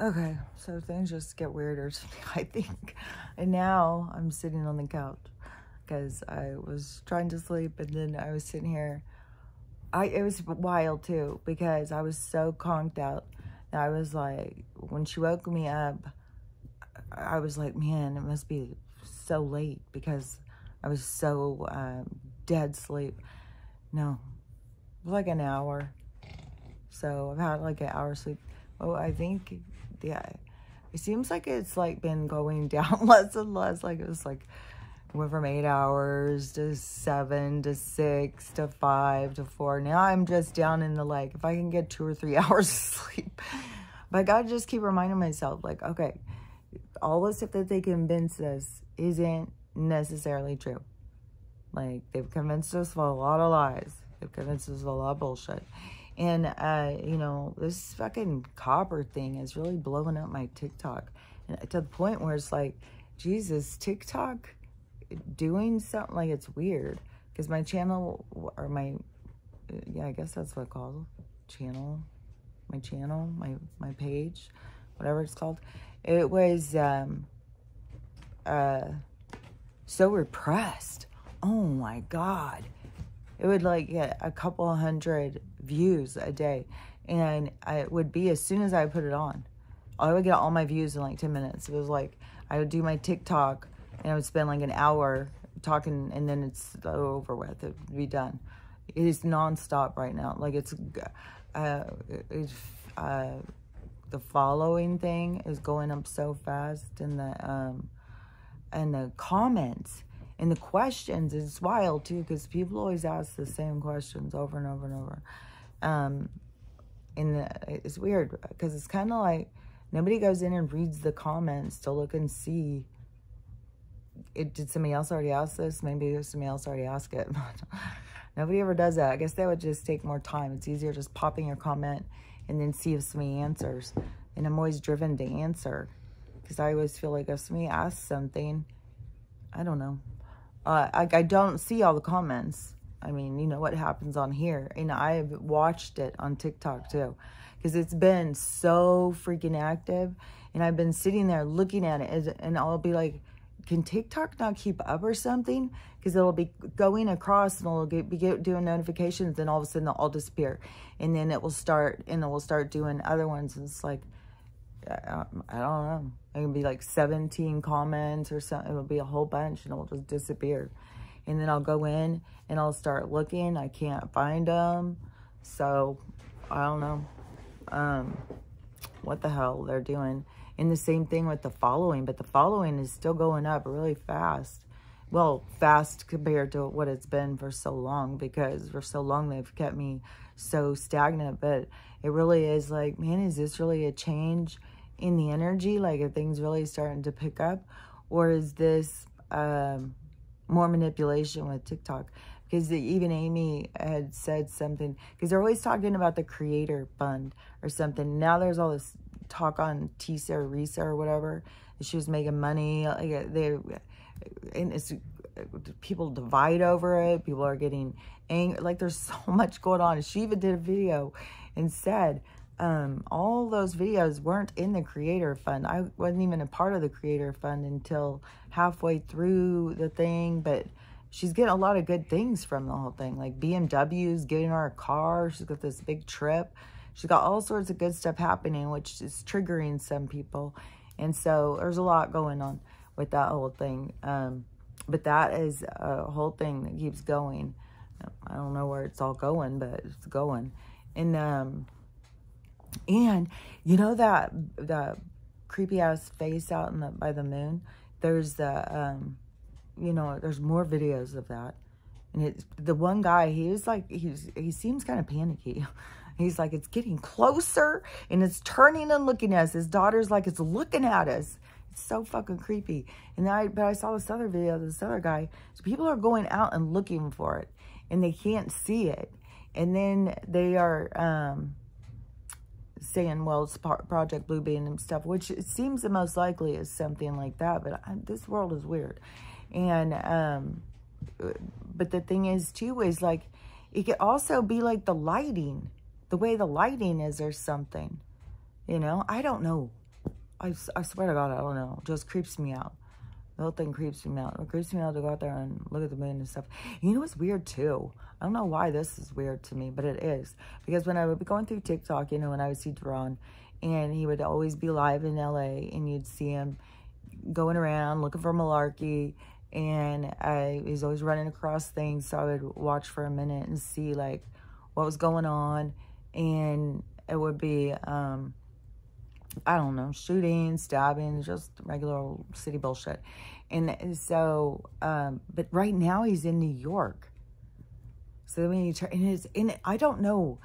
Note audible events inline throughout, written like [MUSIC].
Okay, so things just get weirder to me, [LAUGHS] I think. And now I'm sitting on the couch because I was trying to sleep and then I was sitting here. I It was wild too because I was so conked out. And I was like, when she woke me up, I was like, man, it must be so late because I was so um, dead sleep. No, like an hour. So I've had like an hour sleep. Oh, I think yeah, it seems like it's like been going [LAUGHS] down less and less. Like it was like went from eight hours to seven to six to five to four. Now I'm just down in the like if I can get two or three [LAUGHS] hours of sleep. But I gotta just keep reminding myself, like, okay, all the stuff that they convince us isn't necessarily true. Like they've convinced us of a lot of lies. They've convinced us of a lot of bullshit. And, uh, you know, this fucking copper thing is really blowing up my TikTok. And to the point where it's like, Jesus, TikTok doing something like it's weird. Because my channel, or my, yeah, I guess that's what it's called. Channel, my channel, my, my page, whatever it's called. It was, um, uh, so repressed. Oh my God it would like get a couple hundred views a day. And it would be as soon as I put it on, I would get all my views in like 10 minutes. It was like I would do my TikTok and I would spend like an hour talking and then it's over with. It would be done. It is nonstop right now. Like it's, uh, it's, uh, the following thing is going up so fast and the, um, and the comments and the questions is wild too, because people always ask the same questions over and over and over. Um, and the, it's weird because it's kind of like nobody goes in and reads the comments to look and see. It did somebody else already ask this? Maybe somebody else already asked it. [LAUGHS] nobody ever does that. I guess that would just take more time. It's easier just popping your comment and then see if somebody answers. And I'm always driven to answer because I always feel like if somebody asks something, I don't know. Uh, I, I don't see all the comments. I mean, you know what happens on here. And I've watched it on TikTok too. Because it's been so freaking active. And I've been sitting there looking at it. And I'll be like, can TikTok not keep up or something? Because it'll be going across and it'll get, be get, doing notifications. And all of a sudden they'll all disappear. And then it will start, and it will start doing other ones. And it's like, I, um, I don't know. It can be like 17 comments or something. It'll be a whole bunch and it'll just disappear. And then I'll go in and I'll start looking. I can't find them. So, I don't know. Um, what the hell they're doing. And the same thing with the following. But the following is still going up really fast. Well, fast compared to what it's been for so long. Because for so long they've kept me so stagnant. But it really is like, man, is this really a change? in the energy, like if things really starting to pick up, or is this um, more manipulation with TikTok? Because even Amy had said something, because they're always talking about the creator fund or something. Now there's all this talk on Teesa or Reesa or whatever. She was making money. Like uh, they, uh, and it's uh, people divide over it. People are getting angry. Like there's [LAUGHS] so much going on. She even did a video and said um, all those videos weren't in the creator fund. I wasn't even a part of the creator fund until halfway through the thing, but she's getting a lot of good things from the whole thing. Like BMW's getting her a car. She's got this big trip. She's got all sorts of good stuff happening, which is triggering some people. And so there's a lot going on with that whole thing. Um, but that is a whole thing that keeps going. I don't know where it's all going, but it's going. And, um, and you know that the creepy ass face out in the by the moon. There's the um, you know, there's more videos of that. And it's the one guy, he was like, he's he seems kind of panicky. [LAUGHS] He's like, it's getting closer and it's turning and looking at us. His daughter's like, it's looking at us. It's so fucking creepy. And I, but I saw this other video, this other guy. So people are going out and looking for it and they can't see it. And then they are, um, saying, well, it's Project Bluebeam and stuff, which seems the most likely is something like that. But I, this world is weird. And, um, but the thing is, too, is like, it could also be like the lighting, the way the lighting is or something. You know, I don't know. I, I swear to God, I don't know. It just creeps me out. Whole thing creeps me out. It creeps me out to go out there and look at the moon and stuff. You know what's weird too? I don't know why this is weird to me, but it is. Because when I would be going through TikTok, you know, when I would see Duran, and he would always be live in LA, and you'd see him going around looking for malarkey, and I he's always running across things. So I would watch for a minute and see like what was going on, and it would be um, I don't know, shooting, stabbing, just regular old city bullshit. And so, um, but right now he's in New York. So when you turn, and it's, and I don't know,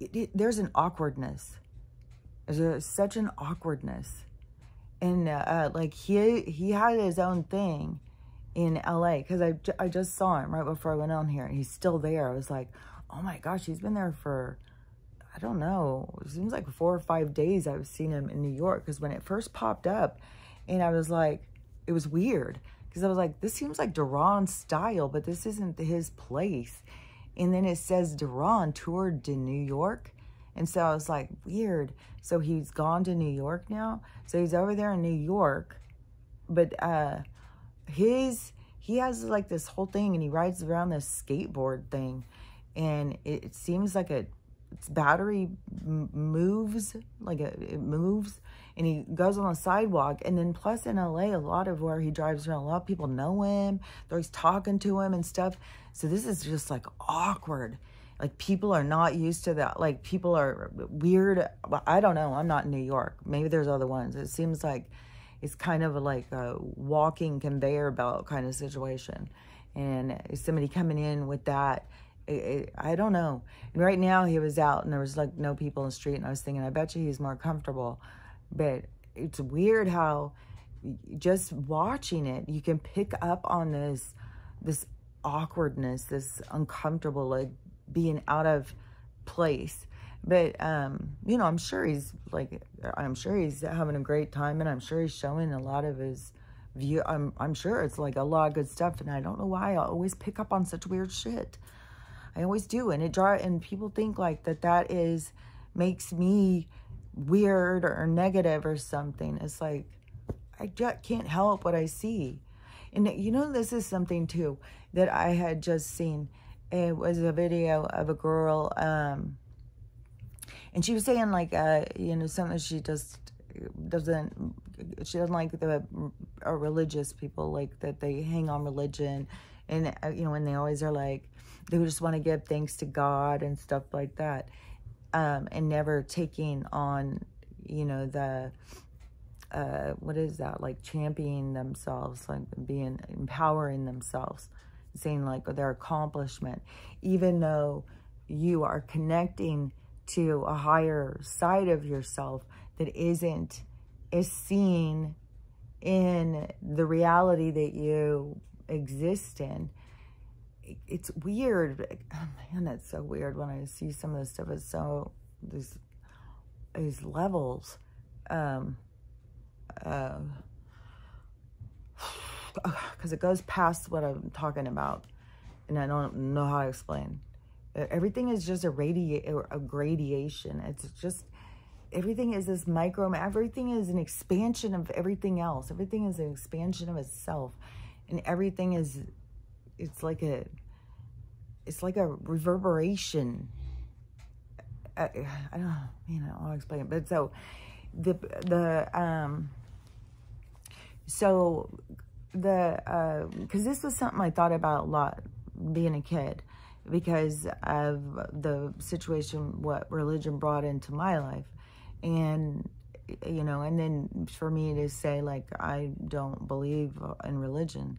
it, it, there's an awkwardness. There's such an awkwardness. And uh, like he he had his own thing in LA because I, I just saw him right before I went on here and he's still there. I was like, oh my gosh, he's been there for I don't know, it seems like four or five days I've seen him in New York because when it first popped up and I was like, it was weird because I was like, this seems like Duran style, but this isn't his place. And then it says Duran toured to New York. And so I was like, weird. So he's gone to New York now. So he's over there in New York. But uh his he has like this whole thing and he rides around this skateboard thing. And it seems like a its battery moves, like it, moves, and he goes on the sidewalk. And then plus in LA, a lot of where he drives around, a lot of people know him. They're always talking to him and stuff. So this is just like awkward. Like people are not used to that. Like people are weird. I don't know. I'm not in New York. Maybe there's other ones. It seems like it's kind of like a walking conveyor belt kind of situation. And somebody coming in with that I don't know. And right now he was out and there was like no people in the street and I was thinking, I bet you he's more comfortable. But it's weird how just watching it, you can pick up on this, this awkwardness, this uncomfortable, like being out of place. But, um, you know, I'm sure he's like, I'm sure he's having a great time and I'm sure he's showing a lot of his view. I'm, I'm sure it's like a lot of good stuff. And I don't know why I always pick up on such weird shit. I always do. And it draw and people think like that that is makes me weird or negative or something. It's like I just can't help what I see. And you know, this is something too that I had just seen. It was a video of a girl, um, and she was saying like, uh, you know, something she just doesn't, she doesn't like the uh, religious people, like that they hang on religion, and uh, you know, and they always are like, they just want to give thanks to God and stuff like that. Um, and never taking on, you know, the, uh, what is that? Like championing themselves, like being, empowering themselves, saying like their accomplishment, even though you are connecting to a higher side of yourself that isn't is seen in the reality that you exist in it's weird. Oh man, that's so weird when I see some of this stuff. It's so these these levels. Um, uh, [SIGHS] because it goes past what I'm talking about, and I don't know how to explain. Everything is just a radi a gradation. It's just everything is this micro. Everything is an expansion of everything else. Everything is an expansion of itself, and everything is it's like a it's like a reverberation. I, I don't know, you know, I'll explain it. But so the the um so the uh because this was something I thought about a lot being a kid because of the situation what religion brought into my life and you know and then for me to say like I don't believe in religion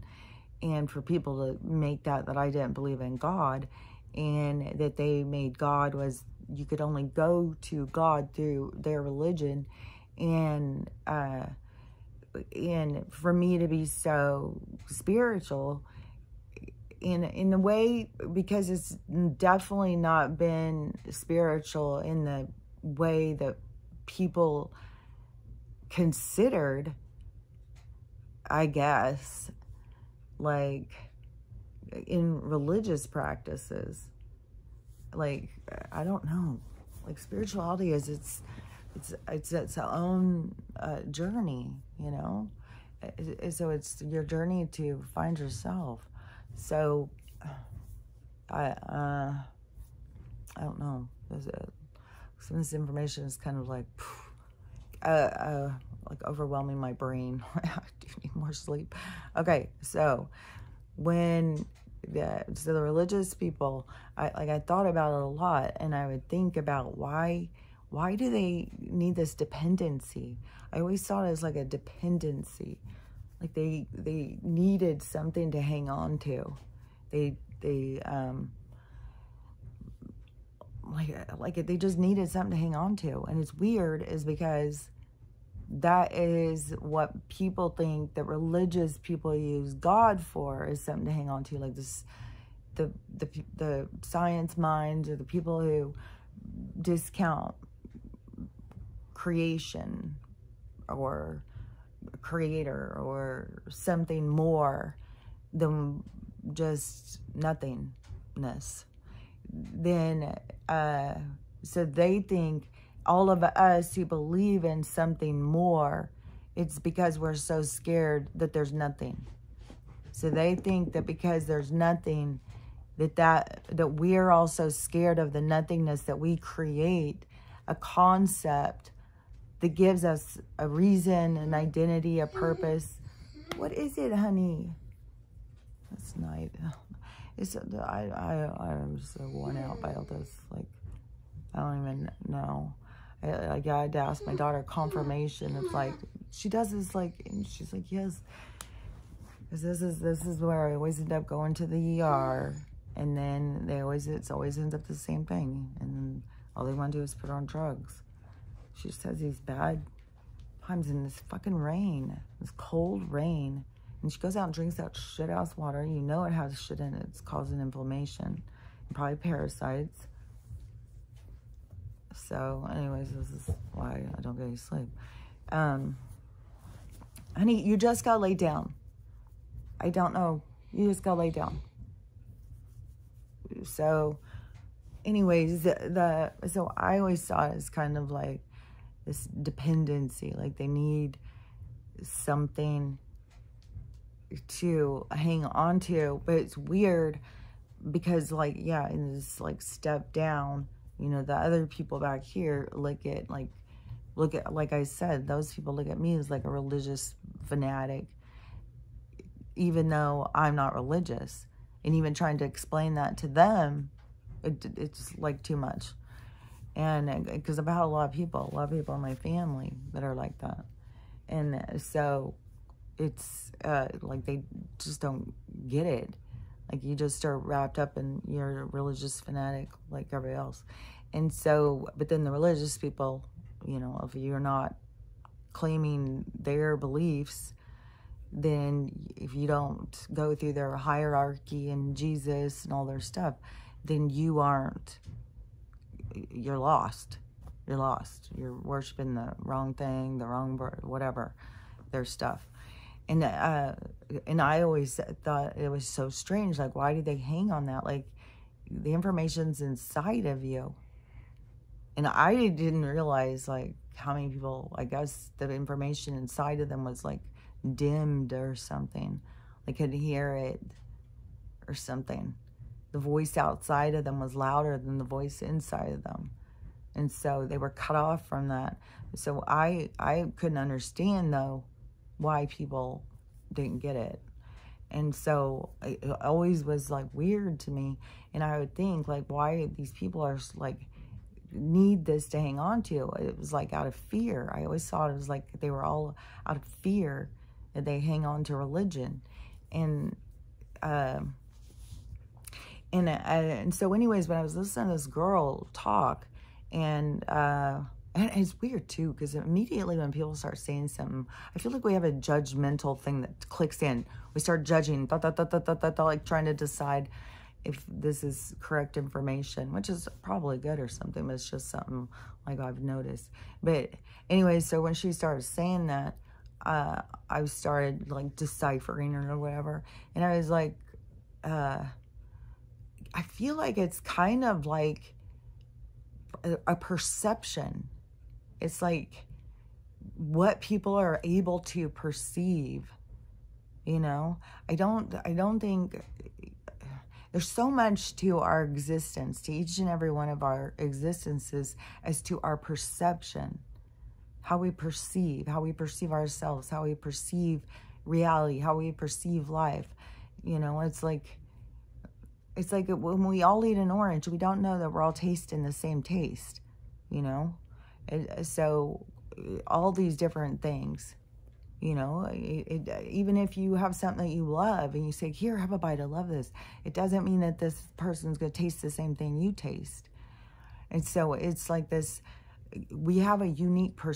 and for people to make that that I didn't believe in God and that they made God was you could only go to God through their religion and uh and for me to be so spiritual in in the way because it's definitely not been spiritual in the way that people considered I guess like in religious practices like i don't know like spirituality is it's it's it's its own uh, journey, you know. So it's your journey to find yourself. So I uh, I don't know. Some of this information is kind of like uh, uh, like overwhelming my brain. [LAUGHS] I do need more sleep. Okay, so when the so the religious people, I like I thought about it a lot, and I would think about why why do they need this dependency? I always saw it as like a dependency, like they they needed something to hang on to. They they um like like they just needed something to hang on to, and it's weird, is because that is what people think that religious people use God for is something to hang on to, like this, the the the science minds or the people who discount creation or creator or something more than just nothingness. Then, uh, so they think all of us who believe in something more, it's because we're so scared that there's nothing. So they think that because there's nothing, that that that we're also scared of the nothingness that we create, a concept that gives us a reason, an identity, a purpose. What is it, honey? It's night. I I I'm so worn out by all this. Like I don't even know. I, I had to ask my daughter confirmation. It's like she does this like, and she's like, yes, because this is this is where I always end up going to the ER, and then they always it's always ends up the same thing, and then all they want to do is put on drugs. She just has these bad times in this fucking rain, this cold rain. And she goes out and drinks that shit ass water. You know it has shit in it. It's causing inflammation and probably parasites. So, anyways, this is why I don't get any sleep. Um, honey, you just got laid down. I don't know. You just got laid down. So, anyways, the, the so I always saw it as kind of like this dependency, like they need something to hang on to. But it's weird because, like, yeah, in this like step down, you know, the other people back here look at like, look at, like I said, those people look at me as like a religious fanatic, even though I'm not religious. And even trying to explain that to them, it, it's like too much. And uh, because I've had a lot of people, a lot of people in my family that are like that. And uh, so it's uh, like they just don't get it. Like you just are wrapped up in you're a religious fanatic like everybody else. And so, but then the religious people, you know, if you're not claiming their beliefs, then if you don't go through their hierarchy and Jesus and all their stuff, then you aren't you're lost. You're lost. You're worshiping the wrong thing, the wrong whatever, their stuff. And uh, and I always thought it was so strange. Like, why do they hang on that? Like, the information's inside of you. And I didn't realize like how many people. I guess the information inside of them was like dimmed or something. They couldn't hear it or something the voice outside of them was louder than the voice inside of them. And so they were cut off from that. So I I couldn't understand though why people didn't get it. And so it always was like weird to me. And I would think like why these people are like need this to hang on to. It was like out of fear. I always thought it was like they were all out of fear that they hang on to religion. And uh, and uh, and so anyways when i was listening to this girl talk and uh and it's weird too because immediately when people start saying something i feel like we have a judgmental thing that clicks in we start judging da, da, da, da, da, da, like trying to decide if this is correct information which is probably good or something but it's just something like i've noticed but anyway so when she started saying that uh i started like deciphering or whatever and i was like uh I feel like it's kind of like a perception. It's like what people are able to perceive you know? I don't i don't think there's so much to our existence to each and every one of our existences as to our perception. How we perceive how we perceive ourselves how we perceive reality how we perceive life you know? It's like it's like when we all eat an orange we don't know that we're all tasting the same taste you know Uh, so uh, all these different things you know it, it, even if you have something that you love and you say here have a bite. I love this. It doesn't mean that this person's going to taste the same thing you taste. And so it's like this we have a unique per-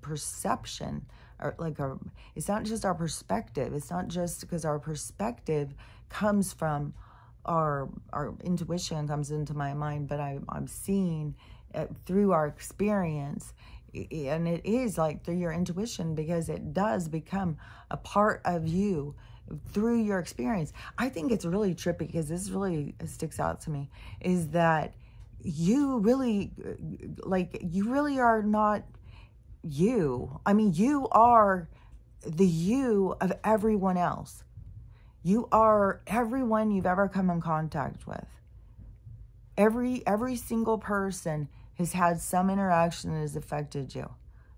perception or like a it's not just our perspective. It's not just because our perspective comes from our our intuition comes into my mind but I, i'm seeing it through our experience and it is like through your intuition because it does become a part of you through your experience. I think it's really trippy because this really sticks out to me is that you really uh, like you really are not you. I mean you are the you of everyone else. You are everyone you've ever come in contact with. Every every single person has had some interaction that has affected you.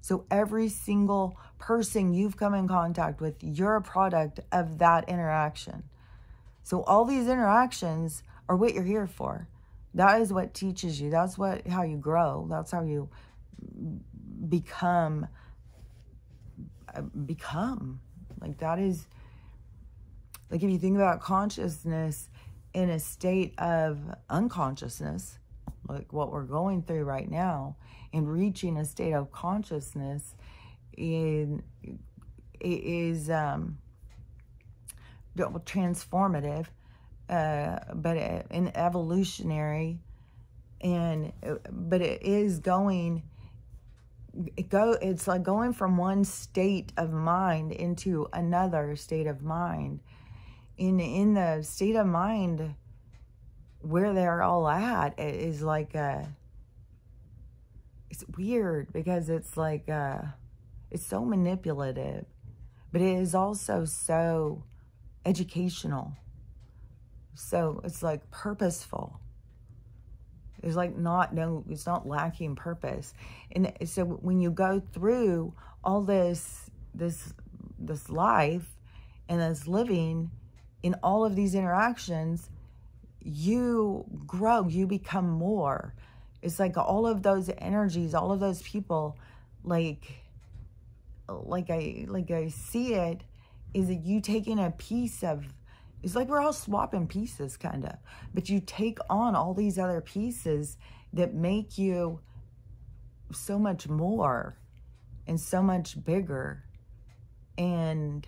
So every single person you've come in contact with, you're a product of that interaction. So all these interactions are what you're here for. That is what teaches you. That's what how you grow. That's how you become become. Like that is like if you think about consciousness in a state of unconsciousness, like what we're going through right now and reaching a state of consciousness in is um transformative uh but an evolutionary and but it is going it go it's like going from one state of mind into another state of mind. In in the state of mind where they're all at is like uh it's weird because it's like uh it's so manipulative but it is also so educational. So it's like purposeful. It's like not no it's not lacking purpose. And so when you go through all this this this life and this living in all of these interactions you grow, you become more. It's like all of those energies, all of those people, like, like I, like I see it, is that you taking a piece of, it's like we're all swapping pieces, kind of, but you take on all these other pieces that make you so much more and so much bigger, and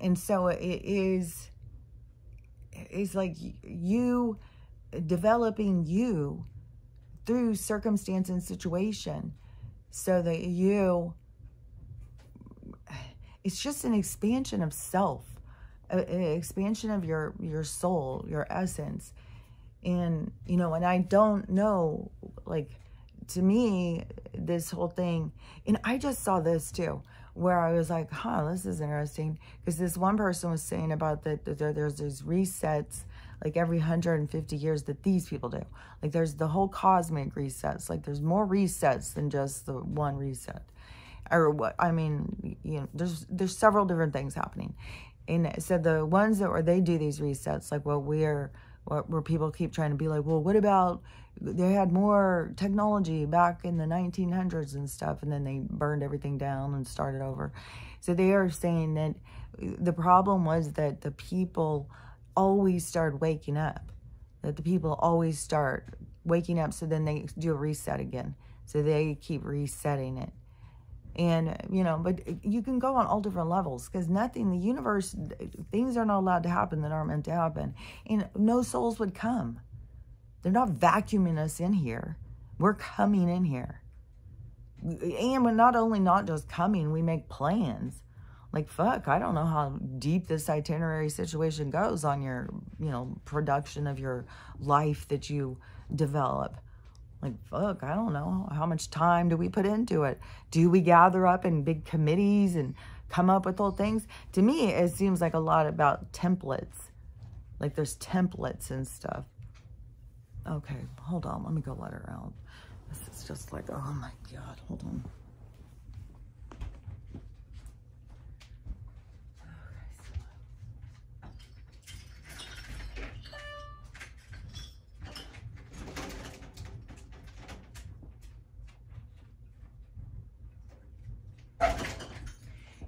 and so it is it's like you developing you through circumstance and situation so that you it's just an expansion of self an expansion of your your soul your essence. And you know and i don't know like to me this whole thing and i just saw this too where I was like, huh, this is interesting. Because this one person was saying about that, there, there's these resets like every 150 years that these people do. Like there's the whole cosmic resets. Like there's more resets than just the one reset. Or what, I mean, you know, there's, there's several different things happening. And so the ones that where they do these resets, like what we're, where people keep trying to be like, well, what about they had more technology back in the 1900s and stuff, and then they burned everything down and started over. So they are saying that uh, the problem was that the people always start waking up, that the people always start waking up, so then they do a reset again. So they keep resetting it. And, you know, but you can go on all different levels because nothing, the universe, things are not allowed to happen that aren't meant to happen. And no souls would come. They're not vacuuming us in here. We're coming in here. And we're not only not just coming, we make plans. Like, fuck, I don't know how deep this itinerary situation goes on your, you know, production of your life that you develop. Like, fuck, I don't know. How much time do we put into it? Do we gather up in big committees and come up with all things? To me, it seems like a lot about templates. Like there's templates and stuff. Okay, hold on. Let me go let her out. This is just like, oh my God, hold on.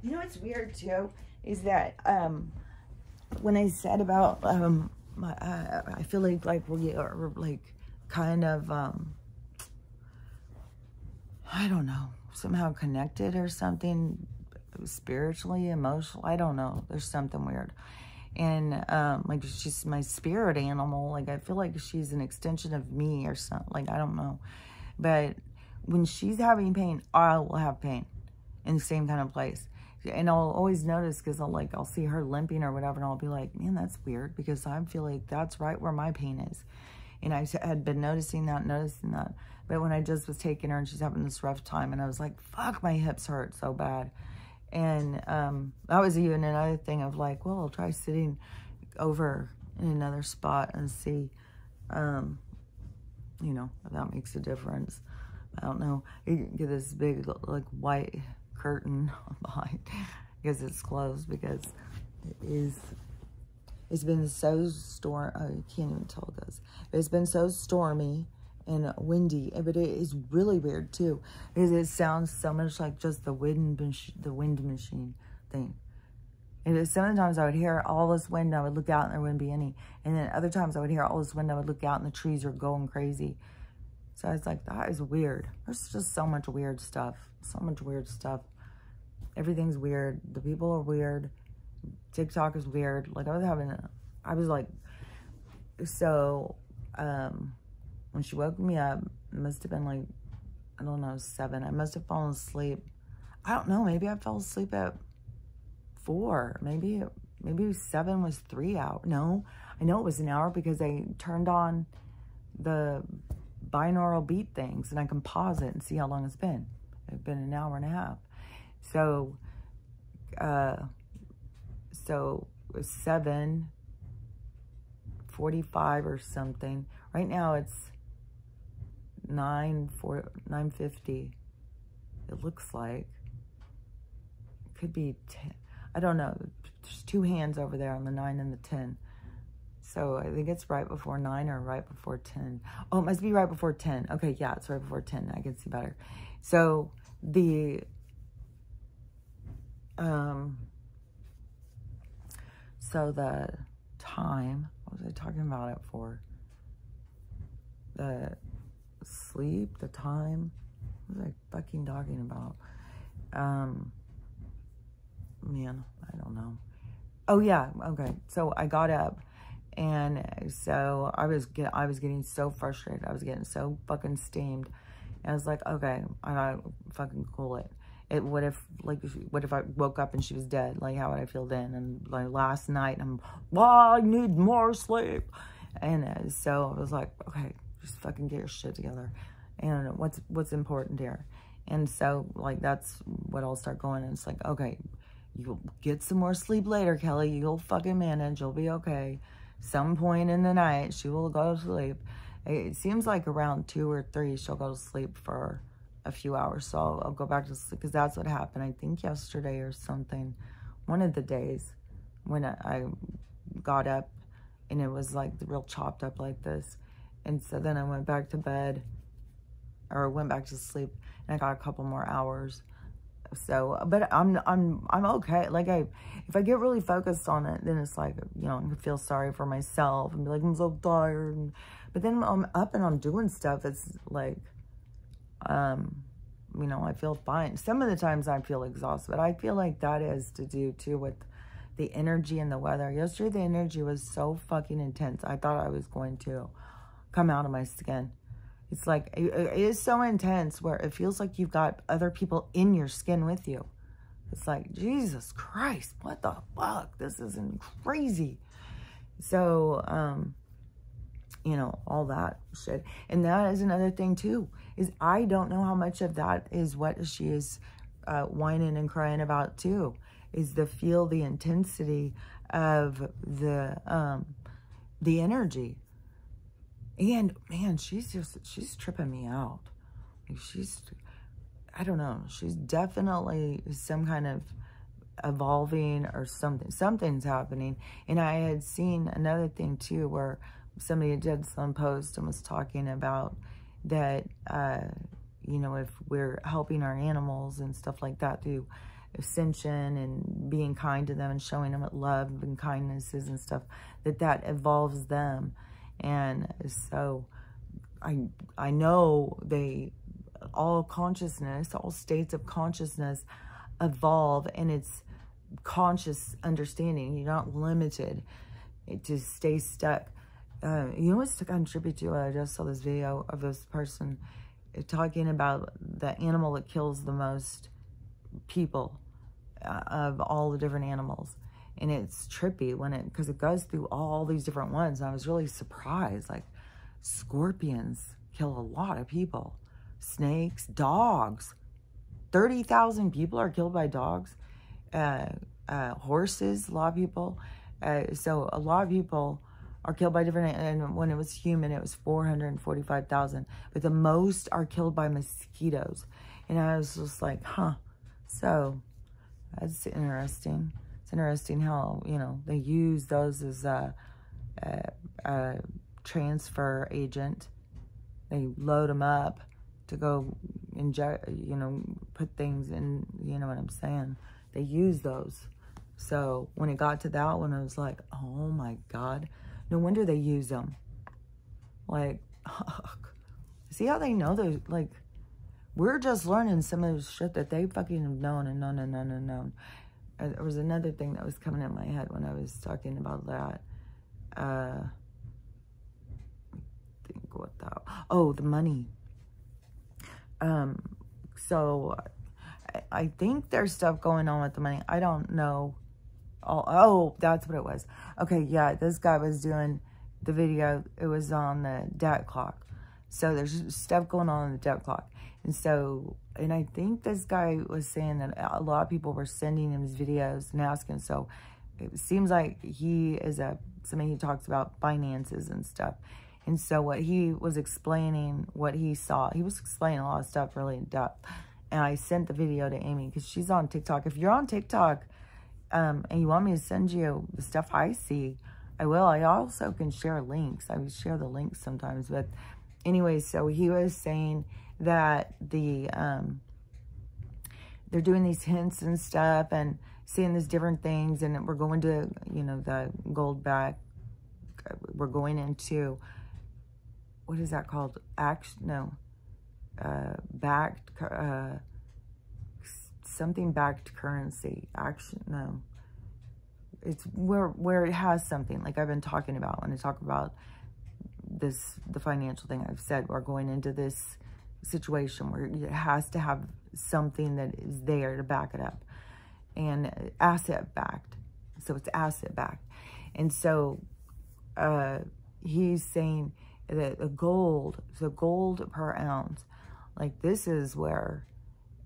You know what's weird too is that um, when I said about um, my, uh, I feel like like we are like kind of um, I don't know somehow connected or something spiritually, emotional. I don't know. There's something weird. And um, like she's my spirit animal. Like I feel like she's an extension of me or something. Like I don't know. But when she's having pain, I will have pain in the same kind of place and I'll always notice because I'll like I'll see her limping or whatever, and I'll be like, man, that's weird because I feel like that's right where my pain is, and I had been noticing that, noticing that, but when I just was taking her and she's having this rough time, and I was like, fuck, my hips hurt so bad, and um, that was even another thing of like, well, I'll try sitting over in another spot and see, um, you know, if that makes a difference. I don't know. You get this big like white curtain [LAUGHS] behind because it's closed because it is it's been so storm I can't even tell this it's been so stormy and windy eh, but it is really weird too because it sounds so much like just the wind the wind machine thing. And sometimes I would hear all this wind and I would look out and there wouldn't be any. And then other times I would hear all this wind and I would look out and the trees are going crazy. So I was like that is weird. There's just so much weird stuff so much weird stuff everything's weird. The people are weird. TikTok is weird. Like I was having, a, I was like, so, um, when she woke me up, it must have been like, I don't know, seven. I must have fallen asleep. I don't know. Maybe I fell asleep at four. Maybe, maybe seven was three hours. No, I know it was an hour because I turned on the binaural beat things and I can pause it and see how long it's been. It's been an hour and a half. So, uh, so seven forty-five or something. Right now it's nine four nine fifty. It looks like could be ten. I don't know. There's two hands over there on the nine and the ten. So I think it's right before nine or right before 10. Oh, it must be right before 10. Okay, yeah, it's right before 10. I can see better. So the um, so the time, what was I talking about it for? The sleep, the time, what was I fucking talking about? Um, man, I don't know. Oh yeah, okay. So I got up and so I was get, I was getting so frustrated. I was getting so fucking steamed. And I was like, okay, I gotta fucking cool it it what if like what if I woke up and she was dead? Like how would I feel then? And like last night I'm well, I need more sleep. And uh, so I was like, okay, just fucking get your shit together. And what's what's important here? And so like that's what I'll start going. And it's like, okay, you'll get some more sleep later, Kelly. You'll fucking manage. You'll be okay. Some point in the night, she will go to sleep. It seems like around two or three, she'll go to sleep for a few hours. So I'll, I'll go back to sleep because that's what happened. I think yesterday or something, one of the days when I, I got up and it was like real chopped up like this. And so then I went back to bed or went back to sleep and I got a couple more hours. So, but I'm, I'm, I'm okay. Like I, if I get really focused on it, then it's like, you know, I feel sorry for myself and be like, I'm so tired. But then I'm up and I'm doing stuff. It's like, um, you know, I feel fine. Some of the times I feel exhausted, but I feel like that is to do too with the energy and the weather. Yesterday, the energy was so fucking intense. I thought I was going to come out of my skin. It's like, it, it is so intense where it feels like you've got other people in your skin with you. It's like, Jesus Christ, what the fuck? This isn't crazy. So, um, you know, all that shit. And that is another thing too, is I don't know how much of that is what she is uh, whining and crying about too, is the feel the intensity of the, um, the energy. And man, she's just, she's tripping me out. She's, I don't know, she's definitely some kind of evolving or something, something's happening. And I had seen another thing too, where somebody did some post and was talking about that, uh, you know, if we're helping our animals and stuff like that through ascension and being kind to them and showing them love and kindnesses and stuff, that that evolves them. And so I, I know they, all consciousness, all states of consciousness evolve and it's conscious understanding. You're not limited it to stay stuck uh, you know what's to contribute to? I just saw this video of this person talking about the animal that kills the most people uh, of all the different animals. And it's trippy when it, because it goes through all these different ones. And I was really surprised. Like, scorpions kill a lot of people, snakes, dogs. 30,000 people are killed by dogs, uh, uh, horses, a lot of people. Uh, so, a lot of people are killed by different, and when it was human, it was 445,000. But the most are killed by mosquitoes. And I was just like, huh. So that's interesting. It's interesting how, you know, they use those as a, a, a transfer agent. They load them up to go inject, you know, put things in, you know what I'm saying? They use those. So when it got to that one, I was like, oh my God. No wonder they use them. Like, [LAUGHS] see how they know they like, we're just learning some of the shit that they fucking have known and known and known and known. And there was another thing that was coming in my head when I was talking about that. Uh, think what that, oh, the money. Um, so I, I think there's stuff going on with the money. I don't know Oh, oh, that's what it was. Okay, yeah, this guy was doing the video. It was on the debt clock. So there's stuff going on in the debt clock. And so, and I think this guy was saying that a lot of people were sending him his videos and asking. So it seems like he is a, somebody who talks about finances and stuff. And so what he was explaining, what he saw, he was explaining a lot of stuff really in depth. And I sent the video to Amy because she's on TikTok. If you're on TikTok, um, and you want me to send you the stuff I see, I will. I also can share links. I share the links sometimes. But anyway, so he was saying that the um, they're doing these hints and stuff and seeing these different things. And we're going to, you know, the gold back. We're going into, what is that called? Action? No. Uh, backed. Uh, something backed currency. Action, no. It's where where it has something like I've been talking about when I talk about this the financial thing I've said we're going into this situation where it has to have something that is there to back it up and asset backed. So it's asset backed. And so uh, he's saying that the gold, the gold per ounce, like this is where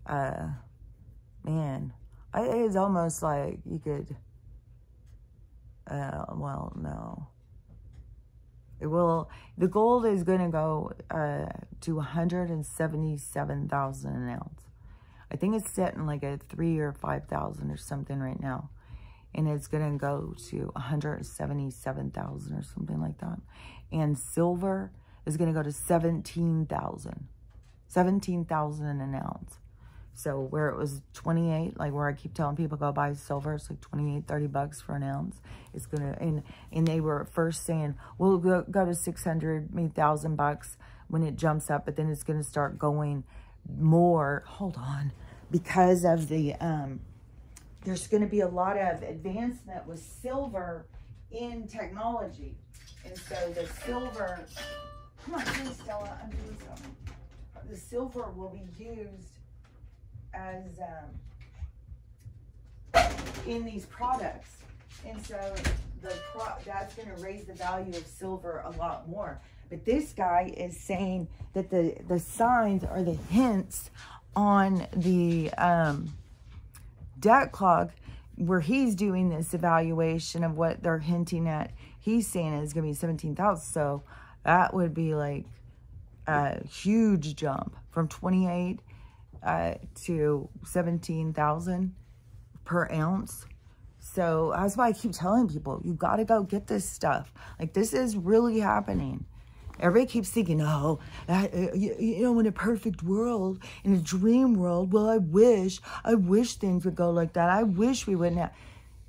uh, man, it's almost like you could, uh, well, no. It will, the gold is going to go uh, to 177,000 an ounce. I think it's setting like a three or 5,000 or something right now. And it's going to go to 177,000 or something like that. And silver is going to go to 17,000. 17,000 an ounce. So where it was 28, like where I keep telling people go buy silver, it's like 28, 30 bucks for an ounce. It's going to, and, and they were first saying, we'll go, go to 600, maybe 1,000 bucks when it jumps up, but then it's going to start going more. Hold on. Because of the, um, there's going to be a lot of advancement with silver in technology. And so the silver, come on, please, Stella, I'm doing something. The silver will be used as um, in these products. And so the that's going to raise the value of silver a lot more. But this guy is saying that the, the signs are the hints on the um, debt clock where he's doing this evaluation of what they're hinting at. He's saying it's going to be 17,000. So that would be like a huge jump from 28 uh, to 17,000 per ounce. So that's why I keep telling people, you got to go get this stuff. Like this is really happening. Everybody keeps thinking, oh, uh, you, you know, in a perfect world, in a dream world, well, I wish, I wish things would go like that. I wish we wouldn't have.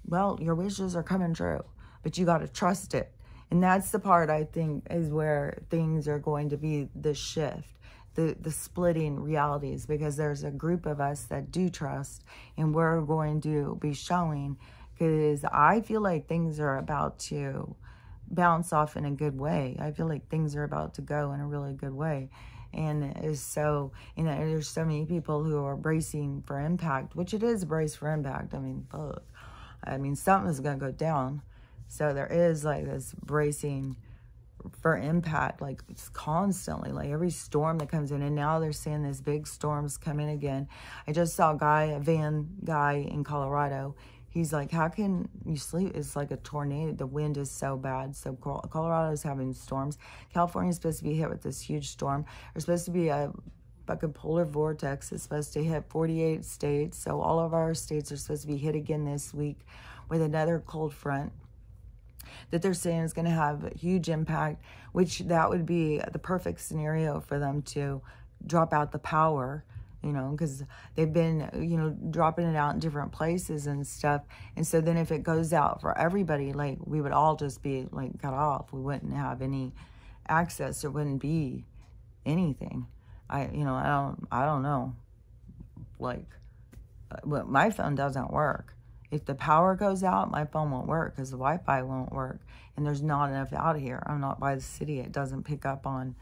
Well, your wishes are coming true, but you got to trust it. And that's the part I think is where things are going to be the shift, the, the splitting realities, because there's a group of us that do trust, and we're going to be showing, because I feel like things are about to bounce off in a good way. I feel like things are about to go in a really good way. And it's so, you know, there's so many people who are bracing for impact, which it is brace for impact. I mean, fuck. I mean, something's going to go down. So there is like this bracing for impact, like it's constantly, like every storm that comes in. And now they're seeing this big storms coming again. I just saw a guy, a van guy in Colorado. He's like, how can you sleep? It's like a tornado. The wind is so bad. So Colorado is having storms. California is supposed to be hit with this huge storm. There's supposed to be a fucking polar vortex. It's supposed to hit 48 states. So all of our states are supposed to be hit again this week with another cold front that they're saying is going to have a huge impact, which that would be the perfect scenario for them to drop out the power you know, because they've been, you know, dropping it out in different places and stuff. And so then if it goes out for everybody, like we would all just be like cut off. We wouldn't have any access. There wouldn't be anything. I, you know, I don't, I don't know. Like, uh, but my phone doesn't work. If the power goes out, my phone won't work because the Wi-Fi won't work. And there's not enough out here. I'm not by the city. It doesn't pick up on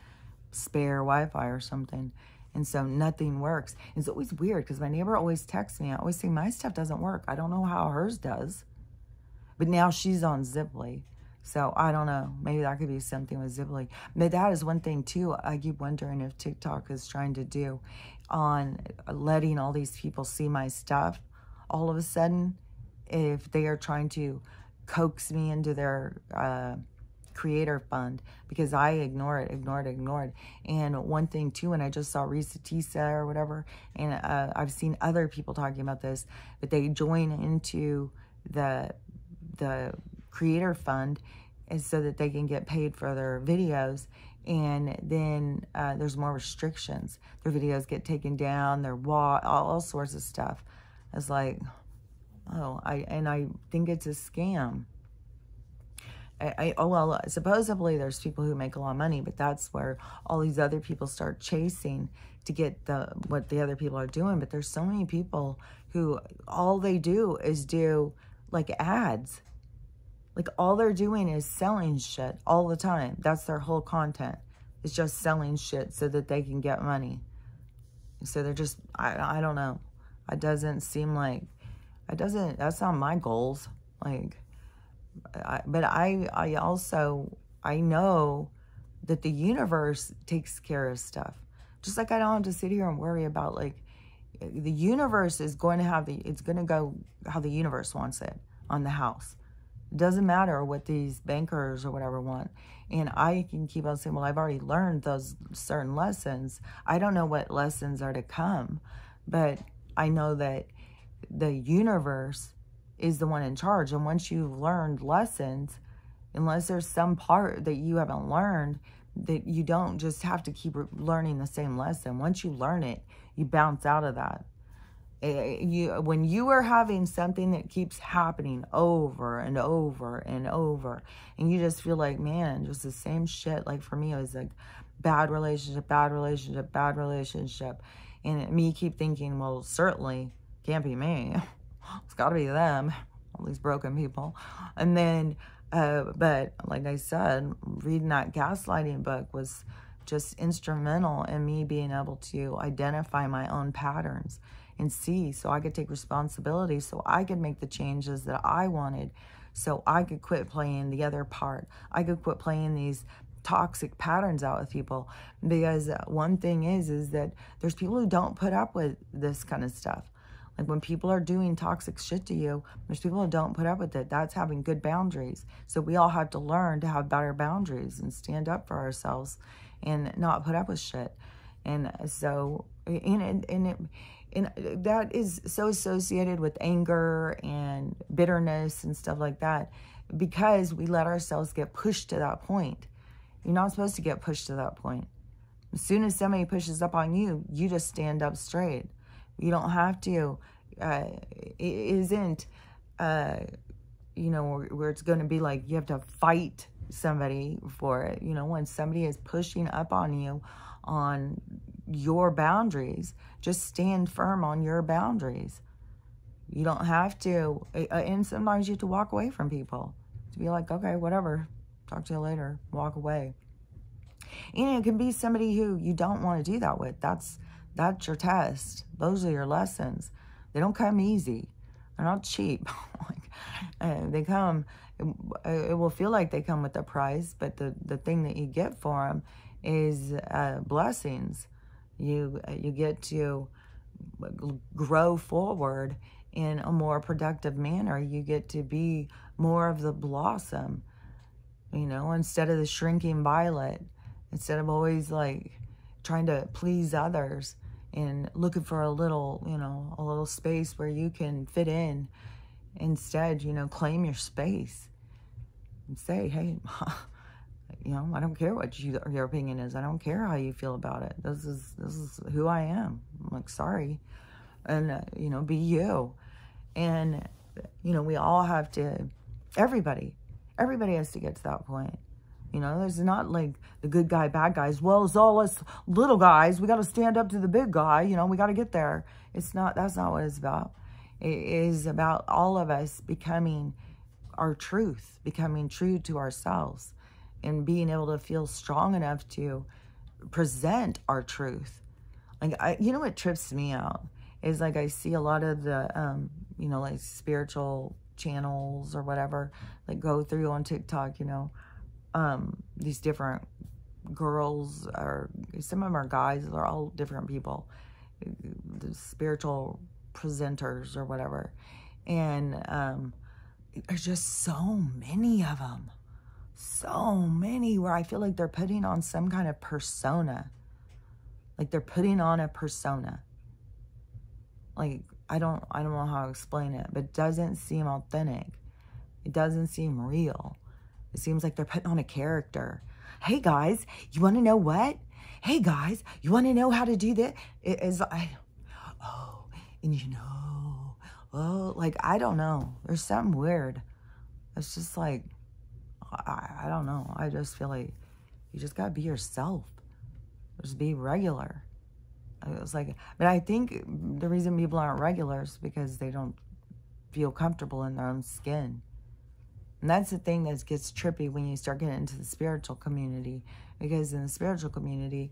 spare Wi-Fi or something. And so nothing works. It's always weird because my neighbor always texts me. I always say, my stuff doesn't work. I don't know how hers does. But now she's on Ziply. So I don't know. Maybe that could be something with Ziply. But that is one thing too. I keep wondering if TikTok is trying to do on letting all these people see my stuff all of a sudden if they are trying to coax me into their uh, creator fund because I ignore it, ignored, ignored. And one thing too, and I just saw Reesa Teesa or whatever, and uh, I've seen other people talking about this, but they join into the the creator fund is so that they can get paid for their videos and then uh, there's more restrictions. Their videos get taken down, their wall, all, all sorts of stuff. It's like, oh, I and I think it's a scam. I, I, oh well supposedly there's people who make a lot of money but that's where all these other people start chasing to get the what the other people are doing. But there's so many people who all they do is do like ads. Like all they're doing is selling shit all the time. That's their whole content It's just selling shit so that they can get money. So they're just i, I don't know. It doesn't seem like it doesn't that's not my goals like I, but I, I also, I know that the universe takes care of stuff. Just like I don't have to sit here and worry about like, the universe is going to have the, it's going to go how the universe wants it on the house. It doesn't matter what these bankers or whatever want. And I can keep on saying, well, I've already learned those certain lessons. I don't know what lessons are to come, but I know that the universe is the one in charge. And once you've learned lessons, unless there's some part that you haven't learned, that you don't just have to keep learning the same lesson. Once you learn it, you bounce out of that. Eh, you when you are having something that keeps happening over and over and over, and you just feel like, man, just the same shit. Like for me, it was like bad relationship, bad relationship, bad relationship, and me keep thinking, well, certainly can't be me. [LAUGHS] It's got to be them, all these broken people. And then, uh, but like I said, reading that gaslighting book was just instrumental in me being able to identify my own patterns and see so I could take responsibility so I could make the changes that I wanted so I could quit playing the other part. I could quit playing these toxic patterns out with people because one thing is is that there's people who don't put up with this kind of stuff. Like when people are doing toxic shit to you, there's people who don't put up with it. That's having good boundaries. So we all have to learn to have better boundaries and stand up for ourselves and not put up with shit. And so, and, and, and it, and that is so associated with anger and bitterness and stuff like that because we let ourselves get pushed to that point. You're not supposed to get pushed to that point. As soon as somebody pushes up on you, you just stand up straight. You don't have to. Uh, it isn't, uh, you know, where, where it's going to be like you have to fight somebody for it. You know, when somebody is pushing up on you on your boundaries. Just stand firm on your boundaries. You don't have to, and sometimes you have to walk away from people to be like, okay, whatever, talk to you later, walk away. And it can be somebody who you don't want to do that with. That's that's your test. Those are your lessons. They don't come easy. They're not cheap. [LAUGHS] like, uh, they come. It, it, will feel like they come with a price, but the the thing that you get for them is uh, blessings. You uh, you get to grow forward in a more productive manner. You get to be more of the blossom, you know, instead of the shrinking violet. Instead of always like trying to please others and looking for a little, you know, a little space where you can fit in. Instead, you know, claim your space and say, hey, [LAUGHS] you know, I don't care what you, your opinion is. I don't care how you feel about it. This is this is who I am. I'm like, sorry, and uh, you know, be you. And you know, we all have to. Everybody, everybody has to get to that point. You know, there's not like the good guy, bad guys. Well, it's all us little guys. We got to stand up to the big guy. You know, we got to get there. It's not. That's not what it's about. It is about all of us becoming our truth, becoming true to ourselves and being able to feel strong enough to present our truth. Like, I, you know what trips me out is like I see a lot of the, um, you know, like spiritual channels or whatever, like go through on TikTok, you know, um, these different girls or some of them are guys, they're all different people, the spiritual presenters or whatever. And um, there's just so many of them so many where I feel like they're putting on some kind of persona. Like they're putting on a persona. Like I don't I don't know how to explain it, but it doesn't seem authentic. It doesn't seem real. It seems like they're putting on a character. Hey guys, you want to know what? Hey guys, you want to know how to do this? It is I oh, and you know, oh, like I don't know. There's something weird. It's just like I, I don't know. I just feel like you just gotta be yourself. Just be regular. It was like, but I think the reason people aren't regular is because they don't feel comfortable in their own skin. And that's the thing that gets trippy when you start getting into the spiritual community. Because in the spiritual community,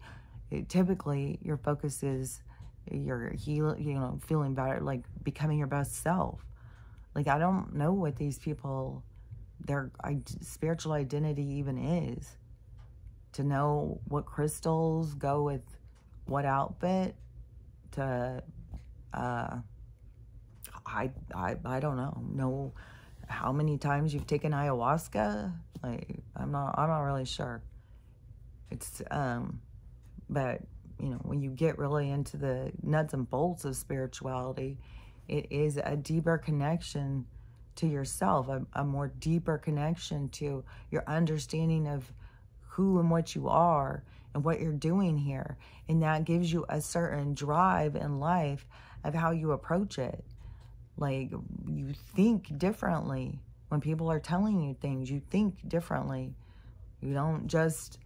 it, typically your focus is your heal, you know, feeling better, like becoming your best self. Like I don't know what these people their spiritual identity even is. To know what crystals go with what outfit, to, uh, I, I, I don't know, know how many times you've taken ayahuasca. Like, I'm not, I'm not really sure. It's, um, but, you know, when you get really into the nuts and bolts of spirituality, it is a deeper connection to yourself, a, a more deeper connection to your understanding of who and what you are and what you're doing here. And that gives you a certain drive in life of how you approach it. Like you think differently when people are telling you things, you think differently. You don't just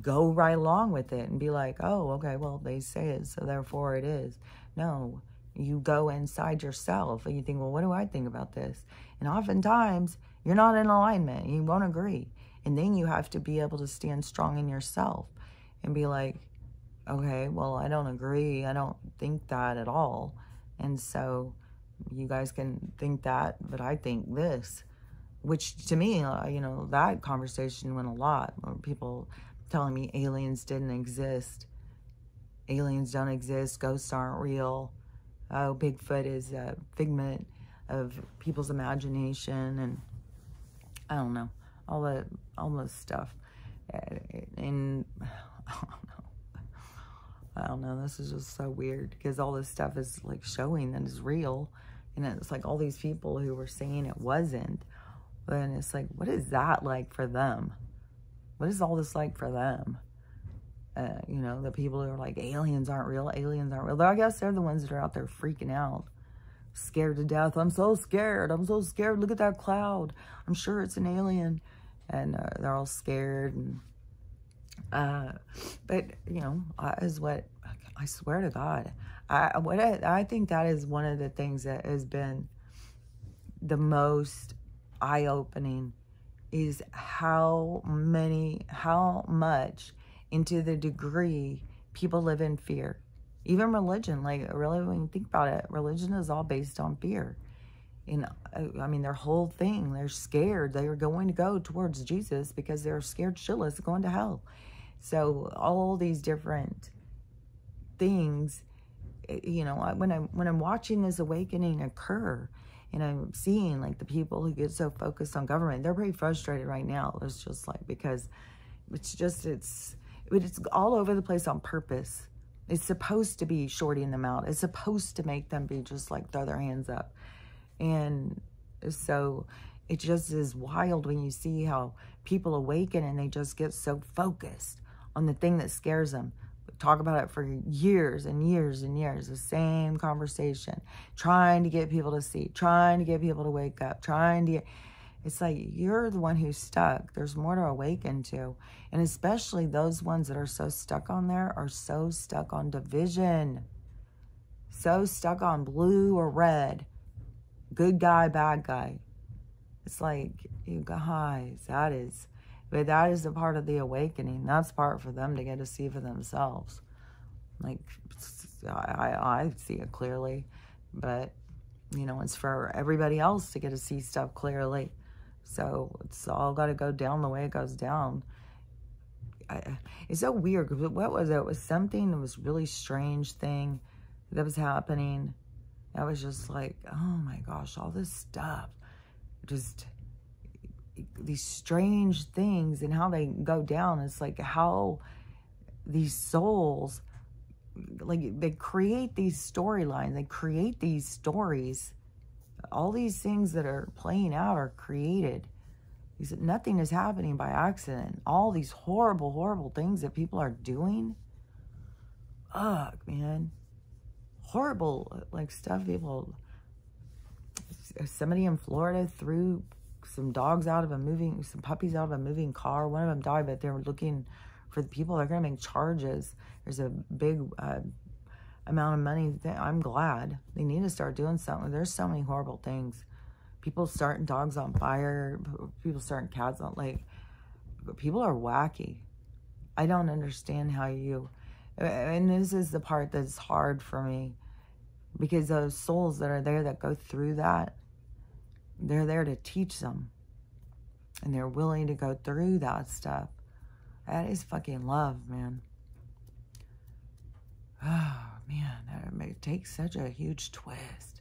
go right along with it and be like, oh, okay, well, they say it, so therefore it is. No, you go inside yourself and you think, well, what do I think about this? And oftentimes you're not in alignment. You won't agree. And then you have to be able to stand strong in yourself and be like, Okay, well, I don't agree. I don't think that at all. And so you guys can think that, but I think this, which to me, uh, you know, that conversation went a lot. People telling me aliens didn't exist. Aliens don't exist. Ghosts aren't real. Oh, Bigfoot is a figment of people's imagination. And I don't know, all the, all this stuff. And [SIGHS] I don't know. I don't know. This is just so weird because all this stuff is like showing that it's real. And it's like all these people who were saying it wasn't. Then it's like, what is that like for them? What is all this like for them? Uh, you know, the people who are like, aliens aren't real, aliens aren't real. Though I guess they're the ones that are out there freaking out, scared to death. I'm so scared. I'm so scared. Look at that cloud. I'm sure it's an alien. And uh, they're all scared. And, uh, but, you know, is what, I swear to God, I, what I, I think that is one of the things that has been the most eye-opening is how many, how much into the degree people live in fear. Even religion, like really when you think about it, religion is all based on fear. And uh, I mean, their whole thing, they're scared. They are going to go towards Jesus because they're scared shitless going to hell. So all these different things you know, when I'm when I'm watching this awakening occur, and I'm seeing like the people who get so focused on government, they're pretty frustrated right now. It's just like because it's just it's it's all over the place on purpose. It's supposed to be shorting them out. It's supposed to make them be just like throw their hands up, and so it just is wild when you see how people awaken and they just get so focused on the thing that scares them talk about it for years and years and years, the same conversation, trying to get people to see, trying to get people to wake up, trying to get, it's like you're the one who's stuck. There's more to awaken to. And especially those ones that are so stuck on there are so stuck on division, so stuck on blue or red, good guy, bad guy. It's like, you guys, that is but that is a part of the awakening. That's part for them to get to see for themselves. Like, I, I see it clearly, but, you know, it's for everybody else to get to see stuff clearly. So it's all got to go down the way it goes down. I, it's so weird because what was it? It was something that was really strange thing that was happening. I was just like, oh my gosh, all this stuff just these strange things and how they go down. It's like how these souls, like they create these storylines, they create these stories. All these things that are playing out are created. These, nothing is happening by accident. All these horrible, horrible things that people are doing. Ugh, man. Horrible, like stuff people. Somebody in Florida threw some dogs out of a moving, some puppies out of a moving car. One of them died, but they're looking for the people. They're going to make charges. There's a big uh, amount of money. I'm glad they need to start doing something. There's so many horrible things. People starting dogs on fire. People starting cats on like. People are wacky. I don't understand how you. And this is the part that's hard for me, because those souls that are there that go through that they're there to teach them. And they're willing to go through that stuff. That is fucking love, man. Oh, man. That takes such a huge twist.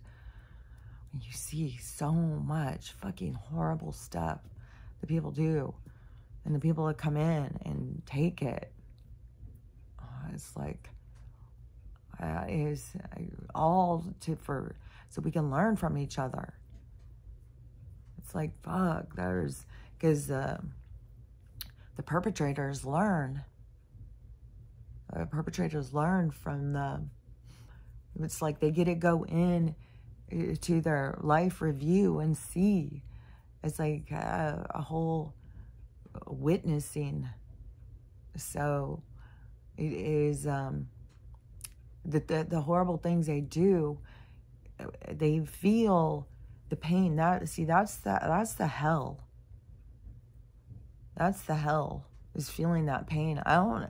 When you see so much fucking horrible stuff that people do. And the people that come in and take it. Oh, it's like... Ah, uh, is all to for so we can learn from each other it's like, fuck, there's, because uh, the perpetrators learn. The perpetrators learn from the, it's like they get to go in uh, to their life review and see. It's like a, a whole witnessing. So it is um, the, the, the horrible things they do, uh, they feel the pain that see that's that that's the hell. That's the hell is feeling that pain. I don't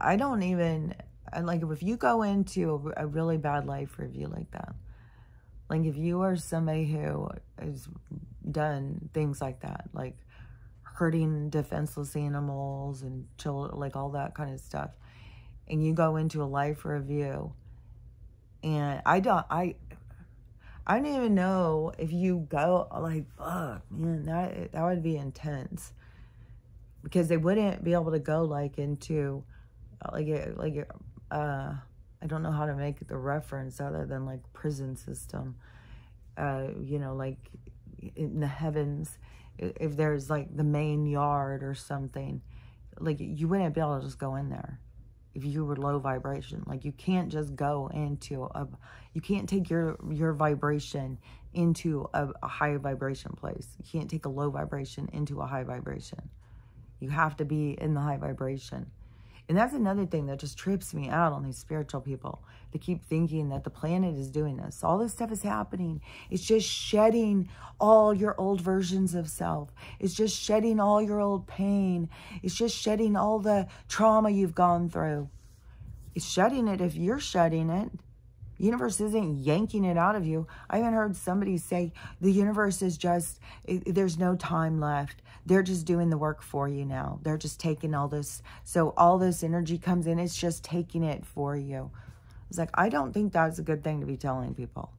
I don't even, like, if you go into a, really bad life review like that, like, if you are somebody who has done things like that, like hurting defenseless animals and children, like all that kind of stuff, and you go into a life review, and I don't, I, I don't even know if you go like, fuck, man, that that would be intense because they wouldn't be able to go like into like like uh I don't know how to make the reference other than like prison system. Uh, you know, like in the heavens, if there's like the main yard or something, like you wouldn't be able to just go in there if you were low vibration. Like you can't just go into a, you can't take your your vibration into a, a high vibration place. You can't take a low vibration into a high vibration. You have to be in the high vibration. And that's another thing that just trips me out on these spiritual people. They keep thinking that the planet is doing this. All this stuff is happening. It's just shedding all your old versions of self. It's just shedding all your old pain. It's just shedding all the trauma you've gone through. It's shedding it if you're shedding it. Universe isn't yanking it out of you. I even heard somebody say the universe is just, it, there's no time left. They're just doing the work for you now. They're just taking all this. So all this energy comes in, it's just taking it for you. It's like, I don't think that's a good thing to be telling people.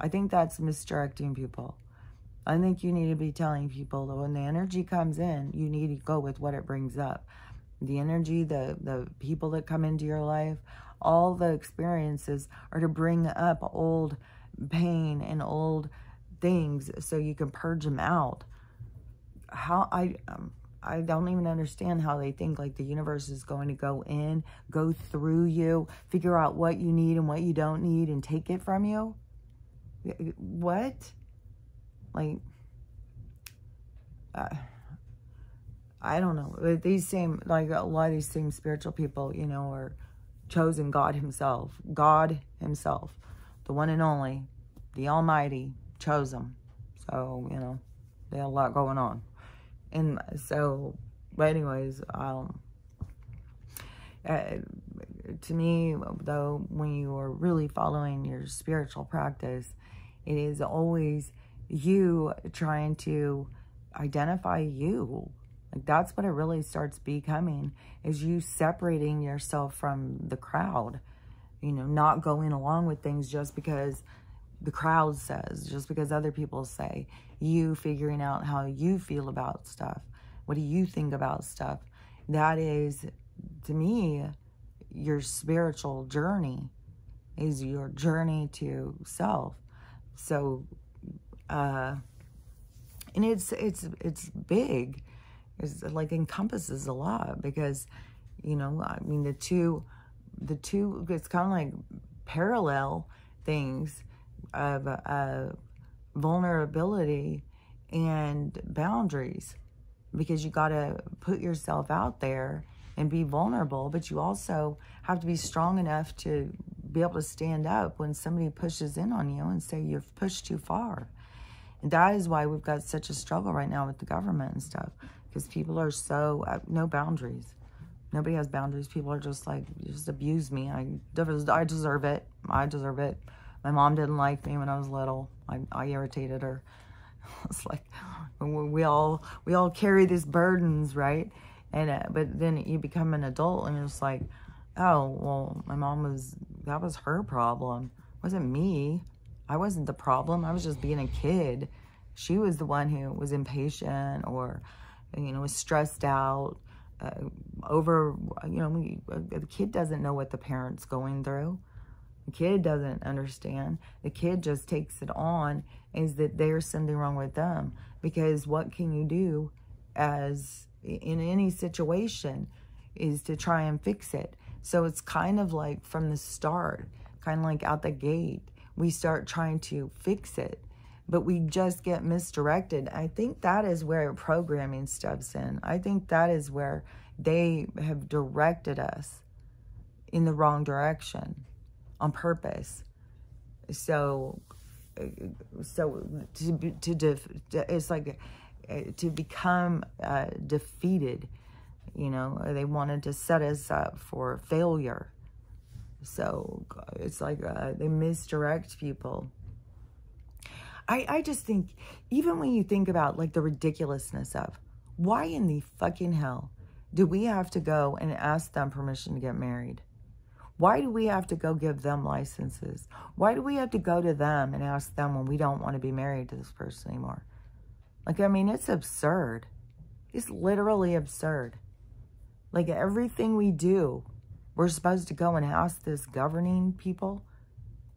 I think that's misdirecting people. I think you need to be telling people that when the energy comes in, you need to go with what it brings up. The energy, the, the people that come into your life, all the experiences are to bring up old pain and old things so you can purge them out how I um, I don't even understand how they think like the universe is going to go in, go through you, figure out what you need and what you don't need and take it from you. What? Like uh, I don't know. These same like a lot of these same spiritual people, you know, are chosen God himself. God himself, the one and only, the almighty chose them. So, you know, they had a lot going on and so but anyways um uh, to me though when you are really following your spiritual practice it is always you trying to identify you. Like that's what it really starts becoming is you separating yourself from the crowd. You know not going along with things just because the crowd says, just because other people say, you figuring out how you feel about stuff. What do you think about stuff? That is, to me, your spiritual journey is your journey to self. So, uh, and it's, it's, it's big. It's like encompasses a lot because, you know, I mean, the two, the two, it's kind of like parallel things of uh, vulnerability and boundaries because you got to put yourself out there and be vulnerable, but you also have to be strong enough to be able to stand up when somebody pushes in on you and say you've pushed too far. And that is why we've got such a struggle right now with the government and stuff because people are so, uh, no boundaries. Nobody has boundaries. People are just like, just abuse me. I, I deserve it. I deserve it. My mom didn't like me when I was little. I, I irritated her. [LAUGHS] It's like we all we all carry these burdens, right? And uh, but then you become an adult and it's like, oh well, my mom was that was her problem. It wasn't me. I wasn't the problem. I was just being a kid. She was the one who was impatient or, you know, was stressed out uh, over. You know, the kid doesn't know what the parent's going through. The kid doesn't understand. The kid just takes it on is that there's something wrong with them. Because what can you do as in any situation is to try and fix it. So it's kind of like from the start, kind of like out the gate, we start trying to fix it, but we just get misdirected. I think that is where programming steps in. I think that is where they have directed us in the wrong direction on purpose. So, so to to, def, it's like uh, to become uh, defeated. you know, they wanted to set us up for failure. So it's like uh, they misdirect people. I, I just think, even when you think about like the ridiculousness of why in the fucking hell do we have to go and ask them permission to get married? Why do we have to go give them licenses? Why do we have to go to them and ask them when we don't want to be married to this person anymore? Like, I mean, it's absurd. It's literally absurd. Like, everything we do, we're supposed to go and ask this governing people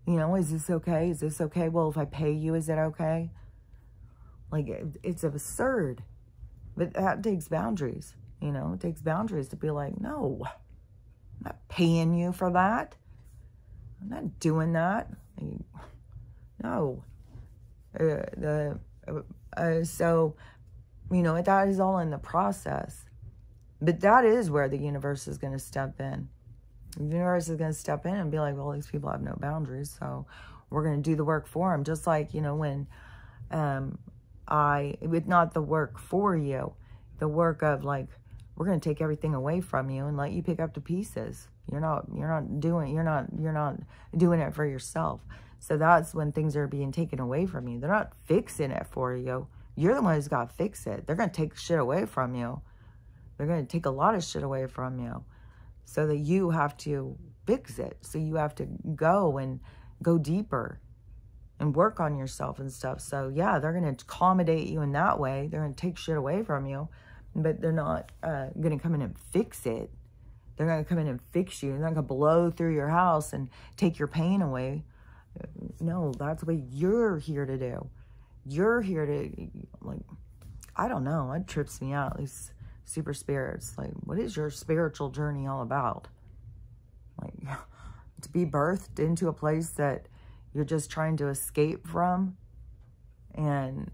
you know, is this okay? Is this okay? Well, if I pay you, is it okay? Like, it's absurd. But that takes boundaries, you know? It takes boundaries to be like, no, I'm not paying you for that. I'm not doing that. No. Uh, the, uh, so, you know, that is all in the process. But that is where the universe is going to step in. The universe is going to step in and be like, well, these people have no boundaries, so we're going to do the work for them. Just like, you know, when um, I, with not the work for you, the work of like, we're going to take everything away from you and let you pick up the pieces. You're not, you're not doing, you're not, you're not doing it for yourself. So that's when things are being taken away from you. They're not fixing it for you. You're the one who's got to fix it. They're going to take shit away from you. They're going to take a lot of shit away from you so that you have to fix it. So you have to go and go deeper and work on yourself and stuff. So yeah, they're going to accommodate you in that way. They're going to take shit away from you, but they're not uh, going to come in and fix it. They're going to come in and fix you. They're not going to blow through your house and take your pain away. No, that's what you're here to do. You're here to, like, I don't know. It trips me out. Least super spirits. Like, what is your spiritual journey all about? Like, [LAUGHS] to be birthed into a place that you're just trying to escape from. And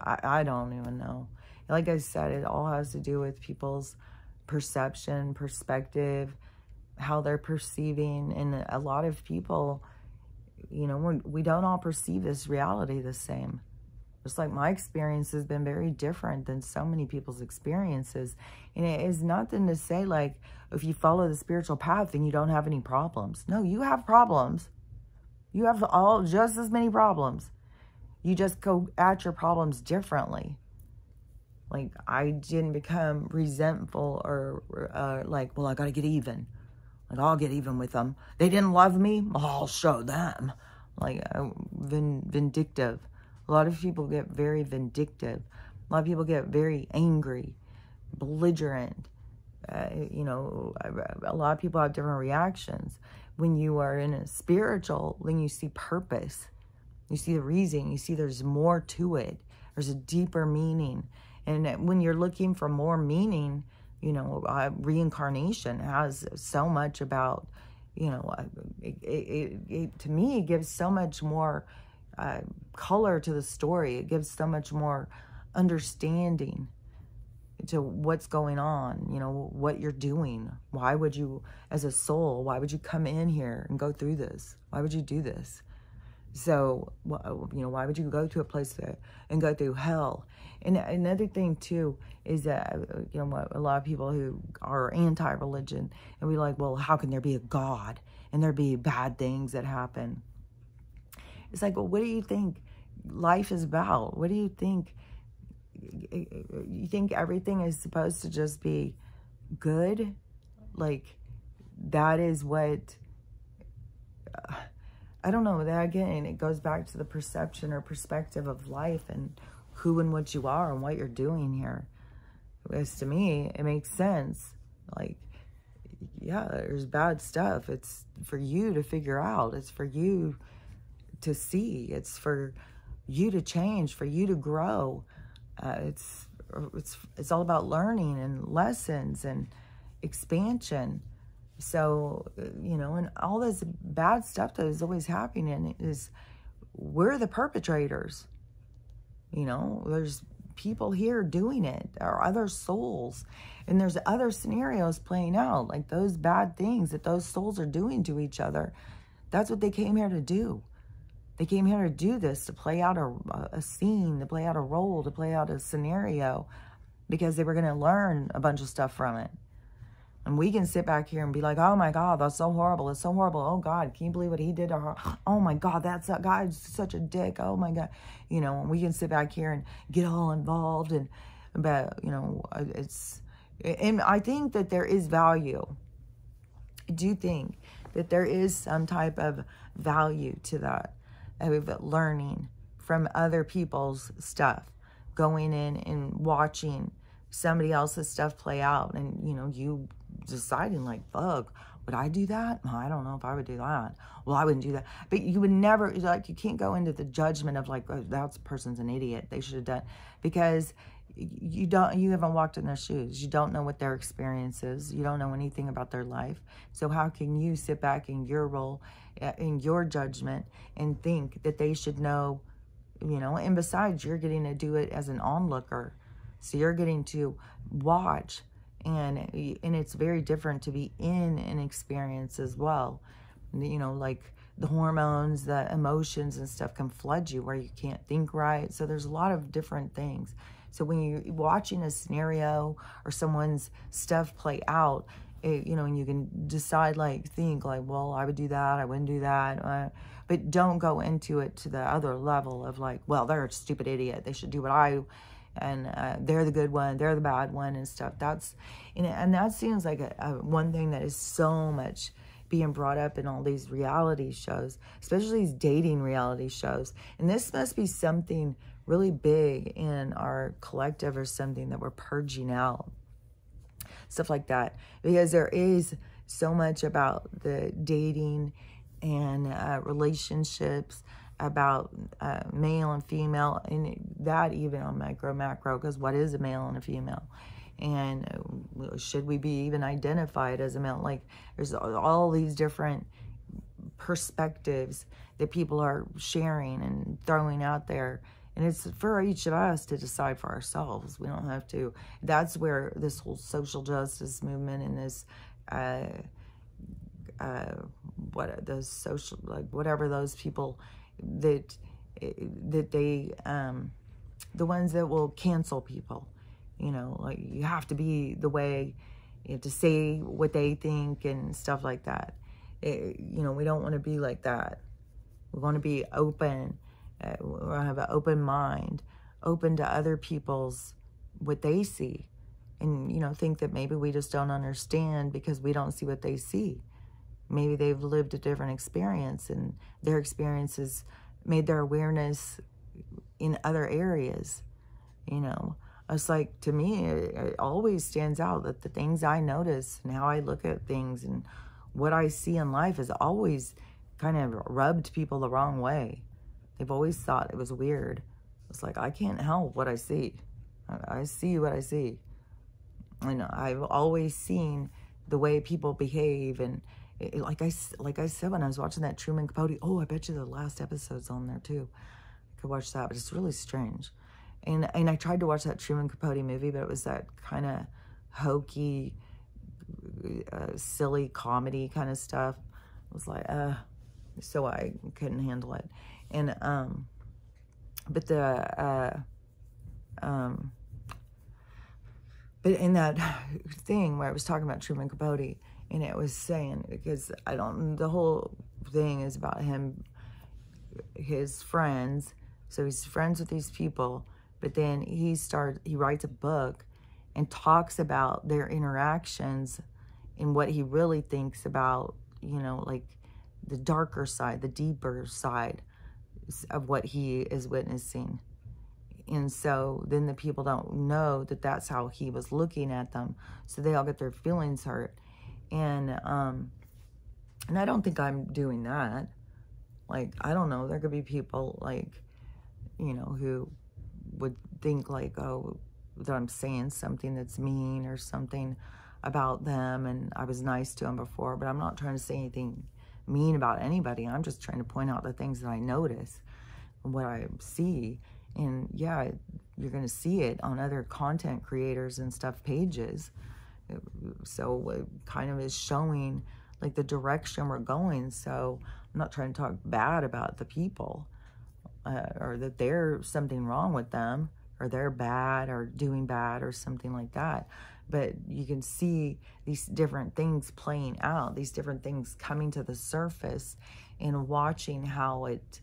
I, I don't even know. Like I said, it all has to do with people's perception, perspective, how they're perceiving. And a lot of people, you know, we're, we don't all perceive this reality the same. Just like my experience has been very different than so many people's experiences. And it is nothing to say like, if you follow the spiritual path, then you don't have any problems. No, you have problems. You have all just as many problems. You just go at your problems differently. Like, I didn't become resentful or uh, like, well, I got to get even. Like, I'll get even with them. They didn't love me. I'll show them. Like, uh, vindictive a lot of people get very vindictive. A lot of people get very angry, belligerent. Uh, you know, a lot of people have different reactions. When you are in a spiritual, then you see purpose. You see the reason. You see there's more to it. There's a deeper meaning. And when you're looking for more meaning, you know, uh, reincarnation has so much about, you know, uh, it, it, it, to me, it gives so much more uh, color to the story. It gives so much more understanding to what's going on, you know, what you're doing. Why would you, as a soul, why would you come in here and go through this? Why would you do this? So, you know, why would you go to a place that, and go through hell? And another thing, too, is that, you know, a lot of people who are anti religion, and we like, well, how can there be a God and there be bad things that happen? It's like, well, what do you think life is about? What do you think? You think everything is supposed to just be good? Like, that is what. Uh, I don't know. That again, it goes back to the perception or perspective of life and who and what you are and what you're doing here. Because to me, it makes sense. Like, yeah, there's bad stuff. It's for you to figure out. It's for you to see. It's for you to change, for you to grow. Uh, it's it's it's all about learning and lessons and expansion. So you know, and all this bad stuff that is always happening is we're the perpetrators. You know, there's people here doing it. Are other souls, and there's other scenarios playing out, like those bad things that those souls are doing to each other. That's what they came here to do. They came here to do this, to play out a, a scene, to play out a role, to play out a scenario, because they were going to learn a bunch of stuff from it. And we can sit back here and be like, oh my God, that's so horrible. It's so horrible. Oh God, can you believe what he did to her? [GASPS] Oh my God, that's that guy's such a dick. Oh my God. You know, and we can sit back here and get all involved and, but, you know, uh, it's, and I think that there is value. I do think that there is some type of value to that, of learning from other people's stuff, going in and watching somebody else's stuff play out and, you know, you deciding like, fuck, would I do that? I don't know if I would do that. Well, I wouldn't do that. But you would never, like, you can't go into the judgment of like, oh, that person's an idiot. They should have done, because you don't, you haven't walked in their shoes. You don't know what their experience is. You don't know anything about their life. So how can you sit back in your role, uh, in your judgment and think that they should know, you know, and besides, you're getting to do it as an onlooker. So you're getting to watch and and it's very different to be in an experience as well. You know like the hormones the emotions and stuff can flood you where you can't think right. So there's a lot of different things. So when you're watching a scenario or someone's stuff play out it, you know and you can decide like think like well i would do that i wouldn't do that uh, but don't go into it to the other level of like well they're a stupid idiot they should do what i and uh, they're the good one, they're the bad one, and stuff. That's and, and that seems like a, a, one thing that is so much being brought up in all these reality shows, especially these dating reality shows. And this must be something really big in our collective or something that we're purging out. Stuff like that. Because there is so much about the dating and uh, relationships about uh, male and female, and that even on micro macro, because what is a male and a female? And uh, should we be even identified as a male? Like, there's all these different perspectives that people are sharing and throwing out there. And it's for each of us to decide for ourselves. We don't have to. That's where this whole social justice movement and this, uh, uh, what those social, like whatever those people that that they um, the ones that will cancel people you know like you have to be the way you have to say what they think and stuff like that. It, you know we don't want to be like that. We want to be open uh, we want to have an open mind open to other people's what they see. And you know think that maybe we just don't understand because we don't see what they see maybe they've lived a different experience and their experiences made their awareness in other areas you know? It's like to me it, it, always stands out that the things i notice and how i look at things and what i see in life has always kind of rubbed people the wrong way. They've always thought it was weird. It's like i can't help what i see. I, I see what i see. And i've always seen the way people behave and like I like I said when I was watching that Truman Capote. Oh, I bet you the last episode's on there too. I could watch that, but it's really strange. And and I tried to watch that Truman Capote movie, but it was that kind of hokey, uh, silly comedy kind of stuff. It was like, uh, so I couldn't handle it. And um, but the uh, um, but in that [SIGHS] thing where I was talking about Truman Capote and it was saying because I don't the whole thing is about him his friends. So he's friends with these people but then he starts he writes a book and talks about their interactions and what he really thinks about you know like the darker side the deeper side of what he is witnessing. And so then the people don't know that that's how he was looking at them. So they all get their feelings hurt and um and I don't think I'm doing that. Like I don't know, there could be people like you know who would think like oh that I'm saying something that's mean or something about them and I was nice to them before, but I'm not trying to say anything mean about anybody. I'm just trying to point out the things that I notice what I see. And yeah, you're going to see it on other content creators and stuff pages so it kind of is showing like the direction we're going. So I'm not trying to talk bad about the people uh, or that there's something wrong with them or they're bad or doing bad or something like that. But you can see these different things playing out, these different things coming to the surface and watching how it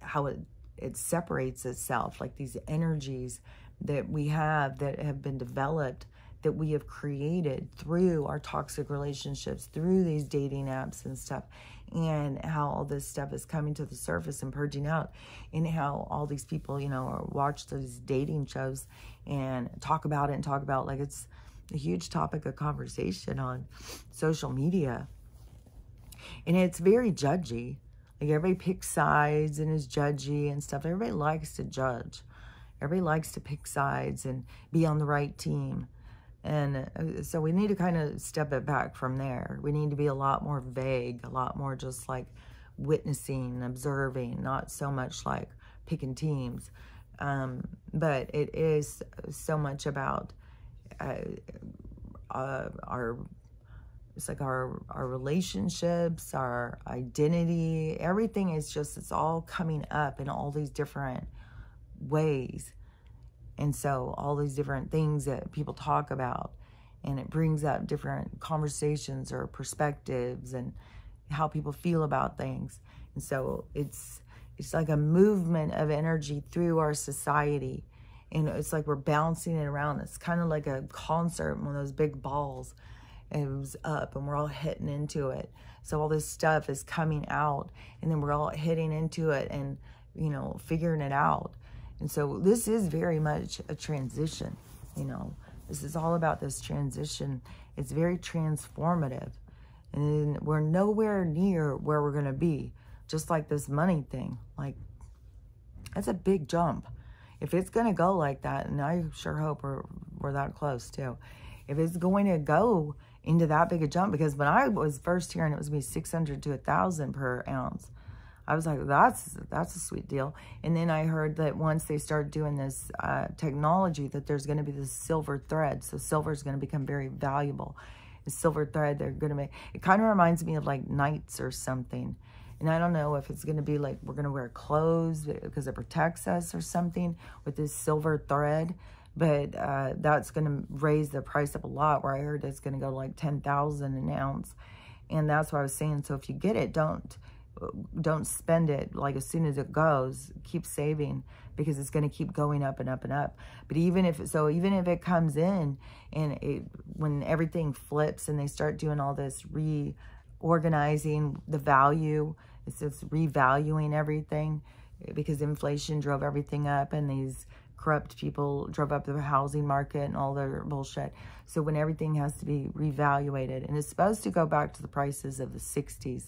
how it it separates itself like these energies that we have that have been developed that we have created through our toxic relationships, through these dating apps and stuff, and how all this stuff is coming to the surface and purging out, and how all these people, you know, watch those dating shows and talk about it and talk about like it's a huge topic of conversation on social media. And it's very judgy. Like everybody picks sides and is judgy and stuff. Everybody likes to judge. Everybody likes to pick sides and be on the right team. And uh, so we need to kind of step it back from there. We need to be a lot more vague, a lot more just like witnessing, observing, not so much like picking teams. Um, but it is so much about uh, uh, our it's like our our relationships our identity everything is just it's all coming up in all these different ways and so all these different things that people talk about and it brings up different conversations or perspectives and how people feel about things. And so it's it's like a movement of energy through our society. And it's like we're bouncing it around. It's kind of like a concert, one of those big balls. And it was up and we're all hitting into it. So all this stuff is coming out and then we're all hitting into it and, you know, figuring it out. And so this is very much a transition, you know. This is all about this transition. It's very transformative. And we're nowhere near where we're going to be. Just like this money thing. Like, that's a big jump. If it's going to go like that, and I sure hope we're, we're that close too. If it's going to go into that big a jump, because when I was first hearing it was going to be 600 to a 1,000 per ounce, I was like, that's that's a sweet deal. And then I heard that once they start doing this uh, technology, that there's going to be this silver thread. So silver is going to become very valuable. The silver thread, they're going to make. It kind of reminds me of like knights or something. And I don't know if it's going to be like we're going to wear clothes because it protects us or something with this silver thread. But uh, that's going to raise the price up a lot. Where I heard it's going to go like ten thousand an ounce, and that's what I was saying. So if you get it, don't don't spend it like as soon as it goes keep saving because it's going to keep going up and up and up but even if so even if it comes in and it when everything flips and they start doing all this reorganizing the value it's just revaluing everything because inflation drove everything up and these corrupt people drove up the housing market and all their bullshit. So when everything has to be revaluated, and it's supposed to go back to the prices of the 60s,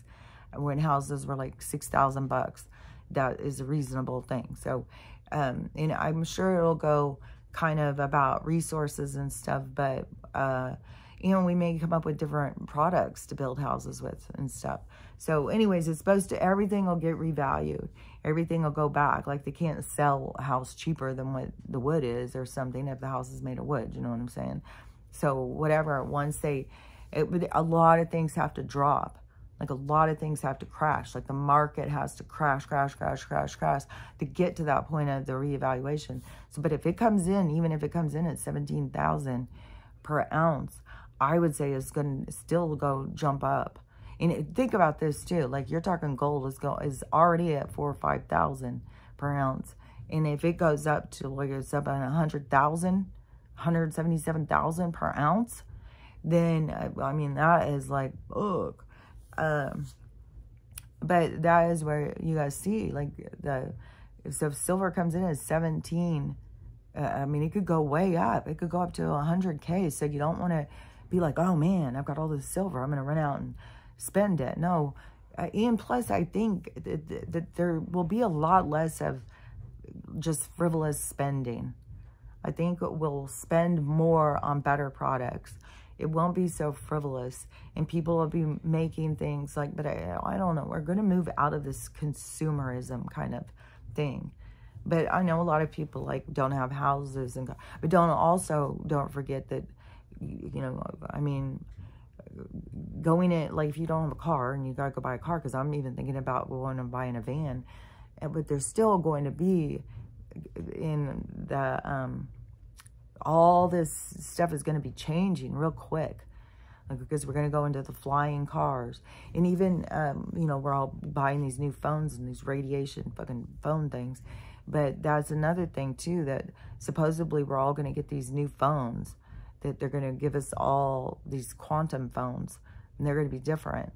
when houses were like 6,000 bucks. That is a reasonable thing. So, um, and I'm sure it'll go kind of about resources and stuff, but, uh, you know, we may come up with different products to build houses with and stuff. So anyways, it's supposed to, everything will get revalued. Everything will go back. Like they can't sell a house cheaper than what the wood is or something if the house is made of wood. You know what I'm saying? So whatever, once they, it, a lot of things have to drop. Like a lot of things have to crash. Like the market has to crash, crash, crash, crash, crash to get to that point of the reevaluation. So, but if it comes in, even if it comes in at 17,000 per ounce, I would say it's going to still go jump up. And think about this too. Like you're talking gold is go is already at four or 5,000 per ounce. And if it goes up to like it's up at 100,000, 177,000 per ounce, then uh, I mean, that is like, ugh um, but that is where you guys see, like, the, so silver comes in at 17, uh, I mean, it could go way up. It could go up to 100K. So you don't want to be like, oh, man, I've got all this silver. I'm to run out and spend it. No. Uh, and plus, I think that, that there will be a lot less of just frivolous spending. I think we'll spend more on better products it won't be so frivolous and people will be making things like, but I, I don't know, we're going to move out of this consumerism kind of thing. But I know a lot of people like don't have houses and, but don't also, don't forget that, you know, I mean, going in, like if you don't have a car and you got to go buy a car, because I'm even thinking about going and buying a van, but there's still going to be in the um, all this stuff is going to be changing real quick because we're going to go into the flying cars and even um, you know we're all buying these new phones and these radiation fucking phone things but that's another thing too that supposedly we're all going to get these new phones that they're going to give us all these quantum phones and they're going to be different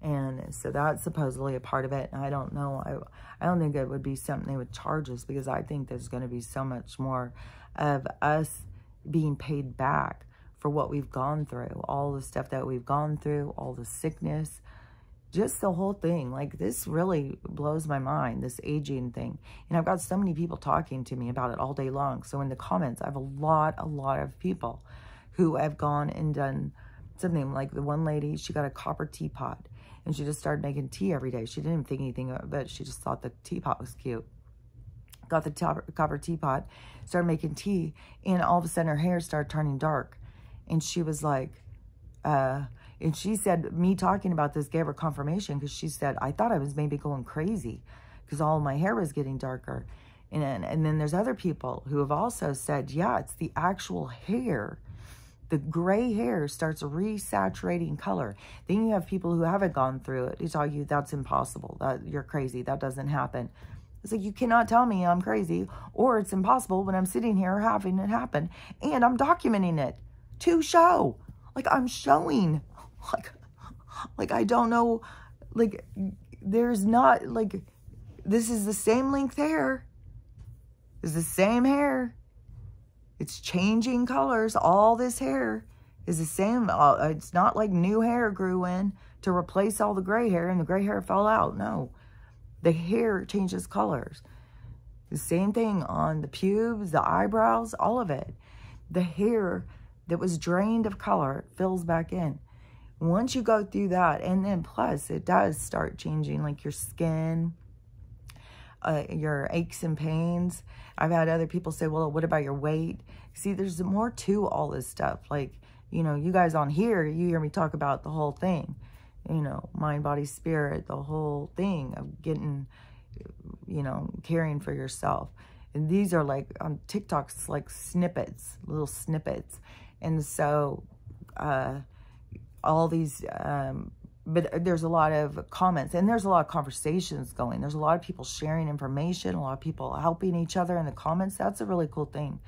and so that's supposedly a part of it. And I don't know. I, I don't think it would be something they would charge us because I think there's going to be so much more of us being paid back for what we've gone through, all the stuff that we've gone through, all the sickness, just the whole thing. Like this really blows my mind, this aging thing. And I've got so many people talking to me about it all day long. So in the comments, I have a lot, a lot of people who have gone and done something like the one lady, she got a copper teapot and she just started making tea every day. She didn't think anything of it. She just thought the teapot was cute. Got the top, copper teapot, started making tea, and all of a sudden her hair started turning dark. And she was like, uh, and she said, me talking about this gave her confirmation because she said, I thought I was maybe going crazy because all my hair was getting darker. And, and then there's other people who have also said, yeah, it's the actual hair the gray hair starts resaturating color. Then you have people who haven't gone through it who tell you that's impossible, that you're crazy, that doesn't happen. It's like, you cannot tell me I'm crazy or it's impossible when I'm sitting here having it happen and I'm documenting it to show. Like, I'm showing. [LAUGHS] Like, like I don't know. Like, there's not, like, this is the same length hair. It's the same hair. It's changing colors. All this hair is the same. Uh, it's not like new hair grew in to replace all the gray hair and the gray hair fell out. No, the hair changes colors. The same thing on the pubes, the eyebrows, all of it. The hair that was drained of color fills back in. Once you go through that, and then plus it does start changing like your skin, uh, your aches and pains. I've had other people say, well, what about your weight? See, there's more to all this stuff. Like, you know, you guys on here, you hear me talk about the whole thing, you know, mind, body, spirit, the whole thing of getting, you know, caring for yourself. And these are like on TikToks, like snippets, little snippets. And so, uh, all these um, but there's a lot of comments and there's a lot of conversations going. There's a lot of people sharing information, a lot of people helping each other in the comments. That's a really cool thing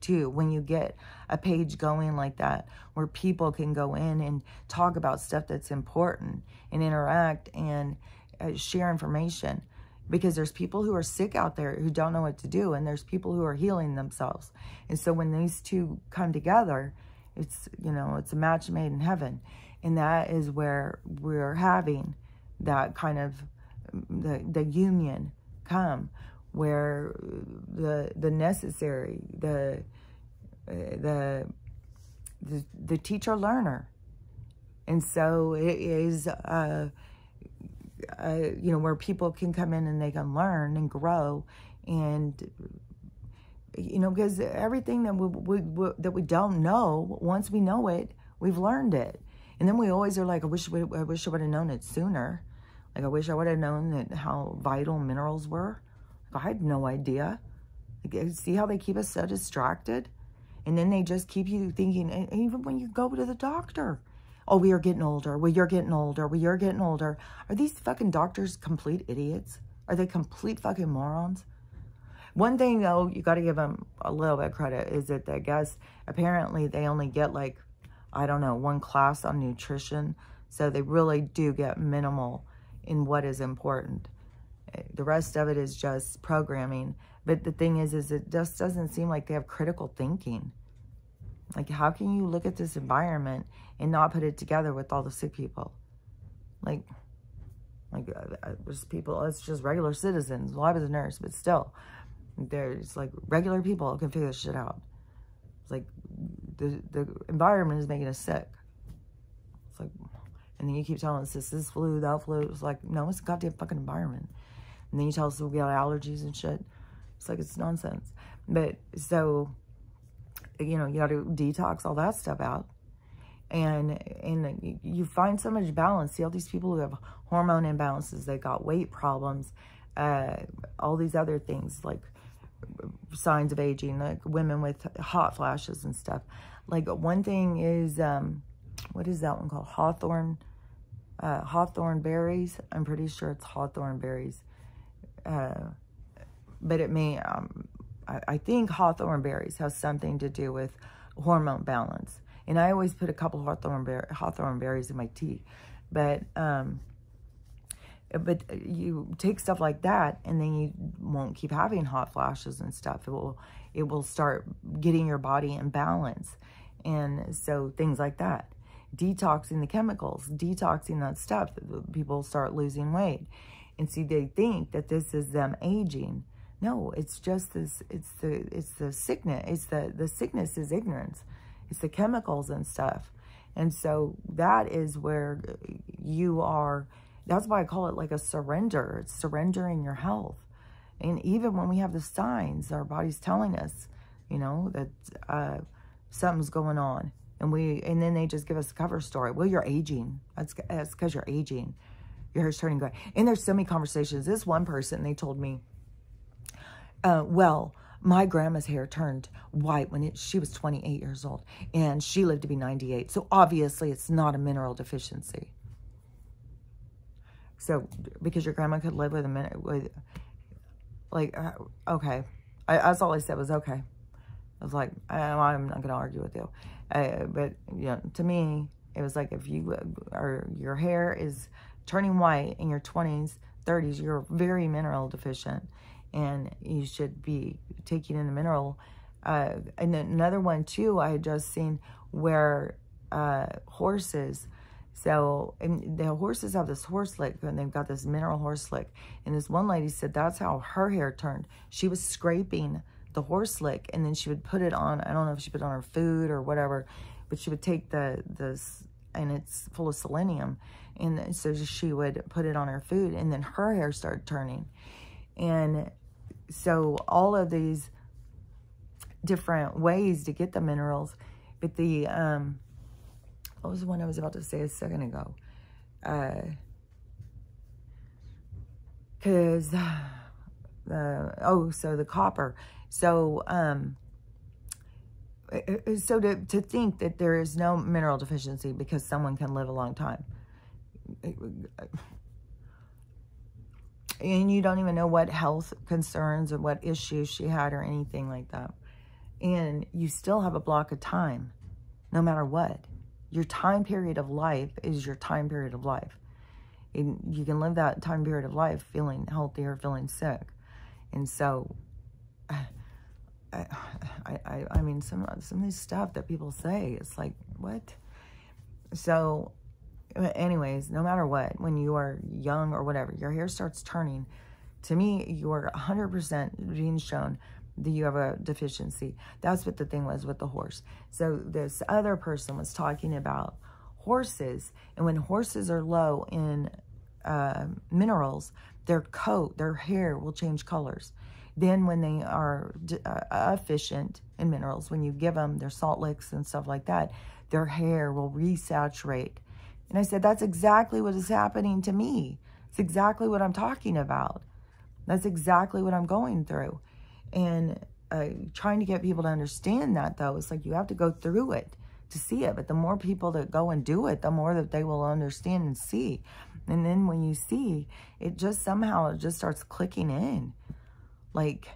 too when you get a page going like that where people can go in and talk about stuff that's important and interact and uh, share information. Because there's people who are sick out there who don't know what to do and there's people who are healing themselves. And so when these two come together it's you know it's a match made in heaven. And that is where we're having that kind of the, the union come where the the necessary the the the, the teacher learner and so it is uh, uh, you know where people can come in and they can learn and grow and you know because everything that we, we, we that we don't know once we know it we've learned it and then we always are like, I wish, we, I wish I would have known it sooner. Like, I wish I would have known that how vital minerals were. I had no idea. Like, see how they keep us so distracted? And then they just keep you thinking, and even when you go to the doctor, oh, we are getting older. Well, you're getting older. Well, you're getting older. Are these fucking doctors complete idiots? Are they complete fucking morons? One thing, though, you got to give them a little bit of credit is that I guess apparently they only get like I don't know, one class on nutrition. So they really do get minimal in what is important. The rest of it is just programming. But the thing is, is it just doesn't seem like they have critical thinking. Like, how can you look at this environment and not put it together with all the sick people? Like, like uh, there's people, it's just regular citizens. Well, I was a nurse, but still, there's like regular people can figure this shit out. It's like the, the environment is making us sick. It's like, and then you keep telling us this, is flu, that flu. It's like, no, it's a goddamn fucking environment. And then you tell us we got allergies and shit. It's like, it's nonsense. But so, you know, you got to detox all that stuff out. And, and you find so much balance. See all these people who have hormone imbalances, they got weight problems, uh, all these other things like signs of aging, like women with hot flashes and stuff. Like one thing is, um, what is that one called? Hawthorn, uh, hawthorn berries. I'm pretty sure it's hawthorn berries. Uh, but it may, um, I, I think hawthorn berries has something to do with hormone balance. And I always put a couple hawthorn, ber hawthorn berries in my tea. But, um, but you take stuff like that and then you won't keep having hot flashes and stuff. It will, it will start getting your body in balance. And so things like that. Detoxing the chemicals, detoxing that stuff, people start losing weight. And see, they think that this is them aging. No, it's just this, it's the, it's the sickness. It's the, the sickness is ignorance. It's the chemicals and stuff. And so that is where you are, that's why I call it like a surrender. It's surrendering your health. And even when we have the signs, our body's telling us, you know, that uh, something's going on. And we, and then they just give us a cover story. Well, you're aging. That's because you're aging. Your hair's turning gray. And there's so many conversations. This one person, they told me, uh, well, my grandma's hair turned white when it, she was 28 years old, and she lived to be 98. So obviously, it's not a mineral deficiency. So, because your grandma could live with a minute, with, like, uh, okay. I, that's all I said was okay. I was like, I, am not going to argue with you. Uh, but, you know, to me, it was like if you are, your hair is turning white in your 20s, 30s, you're very mineral deficient and you should be taking in the mineral. Uh, and another one too, I had just seen where uh, horses, so and the horses have this horse lick and they've got this mineral horse lick. And this one lady said that's how her hair turned. She was scraping the horse lick and then she would put it on, I don't know if she put it on her food or whatever, but she would take the, this, and it's full of selenium. And so she would put it on her food and then her hair started turning. And so all of these different ways to get the minerals, but the, um, what was the one I was about to say a second ago? uh Because, uh, [SIGHS] oh, so the copper. So, um, so to, to think that there is no mineral deficiency because someone can live a long time [LAUGHS] and you don't even know what health concerns or what issues she had or anything like that. And you still have a block of time, no matter what. Your time period of life is your time period of life. And you can live that time period of life feeling healthy or feeling sick. And so, [SIGHS] I, I, I mean, some, some of this stuff that people say, it's like, what? So anyways, no matter what, when you are young or whatever, your hair starts turning, to me, you're 100% being shown that you have a deficiency. That's what the thing was with the horse. So this other person was talking about horses, and when horses are low in uh, minerals, their coat, their hair will change colors. Then when they are uh, efficient in minerals, when you give them their salt licks and stuff like that, their hair will resaturate and I said, that's exactly what is happening to me. It's exactly what I'm talking about. That's exactly what I'm going through. And uh, trying to get people to understand that, though, it's like you have to go through it to see it. But the more people that go and do it, the more that they will understand and see. And then when you see, it just somehow it just starts clicking in. Like,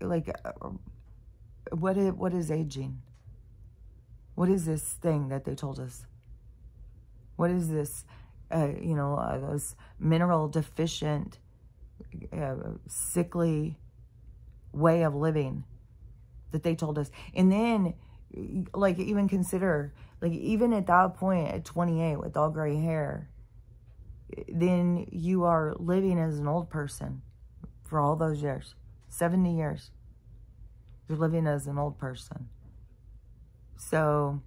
like, uh, what is, what is aging? What is this thing that they told us? What is this, uh, you know, uh, this mineral deficient, uh, sickly way of living that they told us? And then, like, even consider, like, even at that point, at 28, with all gray hair, then you are living as an old person for all those years, 70 years. You're living as an old person. So,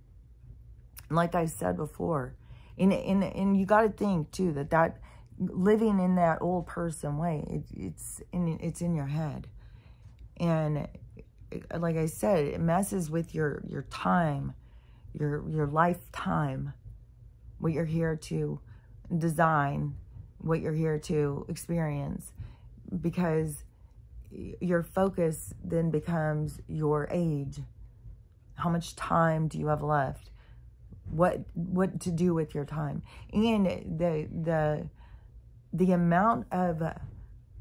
like I said before, and, and, and you got to think, too, that that living in that old person way, it, it's, in, it's in your head. And uh, like I said, it messes with your, your time, your, your lifetime, what you're here to design, what you're here to experience. Because your focus then becomes your age. How much time do you have left? What what to do with your time? And the the the amount of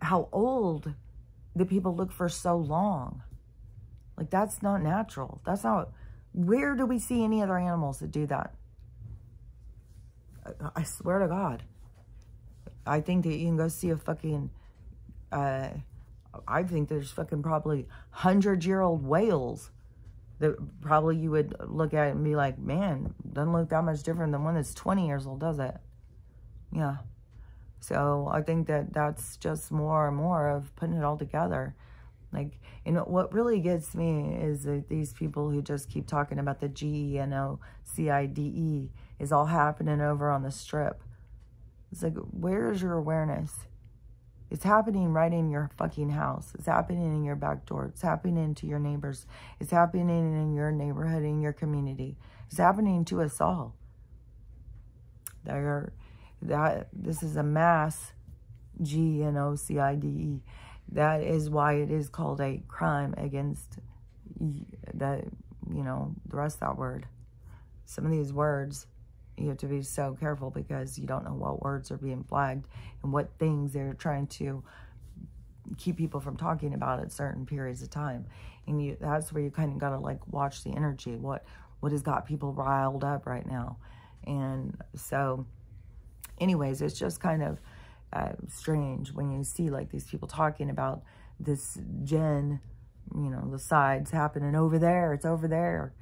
how old the people look for so long. Like that's not natural. That's not where do we see any other animals that do that? I swear to God. I think that you can go see a fucking uh I think there's fucking probably hundred year old whales that probably you would look at and be like, man, doesn't look that much different than one that's 20 years old, does it? Yeah. So I think that that's just more and more of putting it all together. Like, you know, what really gets me is that these people who just keep talking about the G-E-N-O-C-I-D-E is all happening over on the strip. It's like, where is your awareness? It's happening right in your fucking house. It's happening in your back door. It's happening to your neighbors. It's happening in your neighborhood, in your community. It's happening to us all. There, that this is a mass G N O C I D E. That is why it is called a crime against that. You know the rest of that word. Some of these words you have to be so careful because you don't know what words are being flagged and what things they're trying to keep people from talking about at certain periods of time. And you, that's where you kind of got to like watch the energy. What, what has got people riled up right now? And so anyways, it's just kind of uh, strange when you see like these people talking about this gen, you know, the sides happening over there. It's over there.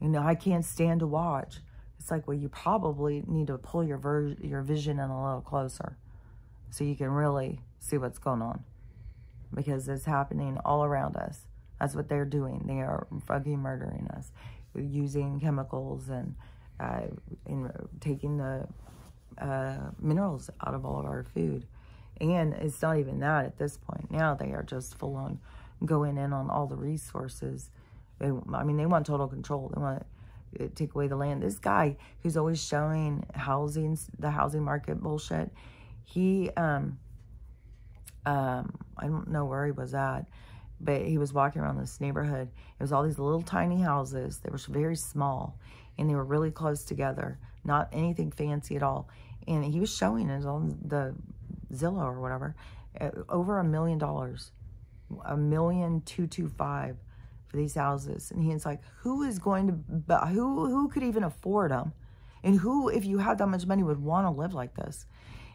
You know, I can't stand to watch. It's like, well, you probably need to pull your ver your vision in a little closer so you can really see what's going on because it's happening all around us. That's what they're doing. They are fucking murdering us using chemicals and, uh, taking the uh, minerals out of all of our food. And it's not even that at this point. Now they are just full on going in on all the resources. They, I mean, they want total control. They want take away the land. This guy who's always showing housing, the housing market bullshit, he, um, um, I don't know where he was at, but he was walking around this neighborhood. It was all these little tiny houses. They were very small and they were really close together. Not anything fancy at all. And he was showing it on the Zillow or whatever, uh, over a million dollars, a million two two five for these houses. And he's like, who is going to, who, who could even afford them? And who, if you had that much money, would want to live like this?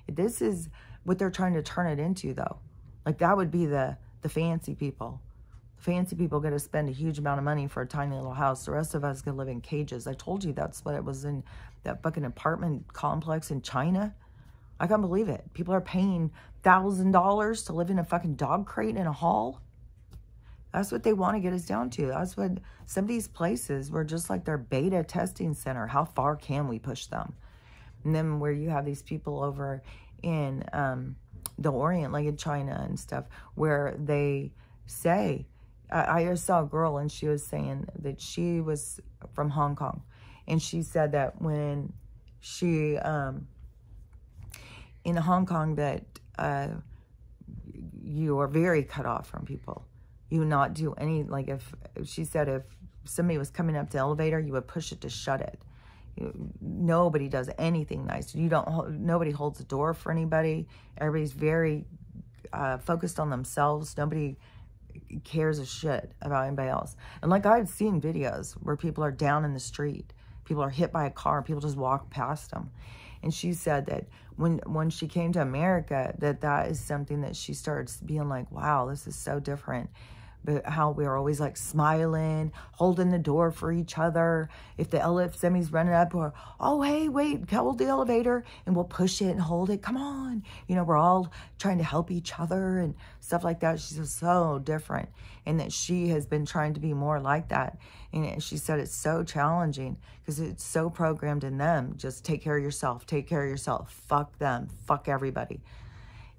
This is what they're trying to turn it into, though. Like, that would be the, the fancy people. The fancy people get to spend a huge amount of money for a tiny little house. The rest of us can live in cages. I told you that's what it was in that fucking apartment complex in China. I can't believe it. People are paying $1,000 to live in a fucking dog crate in a hall. That's what they want to get us down to. That's what some of these places were just like their beta testing center. How far can we push them? And then where you have these people over in um, the Orient, like in China and stuff, where they say, I, I just saw a girl and she was saying that she was from Hong Kong. And she said that when she, um, in Hong Kong, that uh, you are very cut off from people you not do any, like if, she said if somebody was coming up the elevator, you would push it to shut it. You, nobody does anything nice. You don't, nobody holds the door for anybody. Everybody's very uh, focused on themselves. Nobody cares a shit about anybody else. And like I've seen videos where people are down in the street, people are hit by a car, people just walk past them. And she said that when when she came to America, that that is something that she starts being like, wow, this is so different how we are always like smiling, holding the door for each other. If the ele- semi's running up, or oh hey, wait, hold the elevator, and we'll push it and hold it. Come on, you know, we're all trying to help each other and stuff like that. She's so different, and that she has been trying to be more like that. And she said it's so challenging because it's so programmed in them. Just take care of yourself, take care of yourself. Fuck them, fuck everybody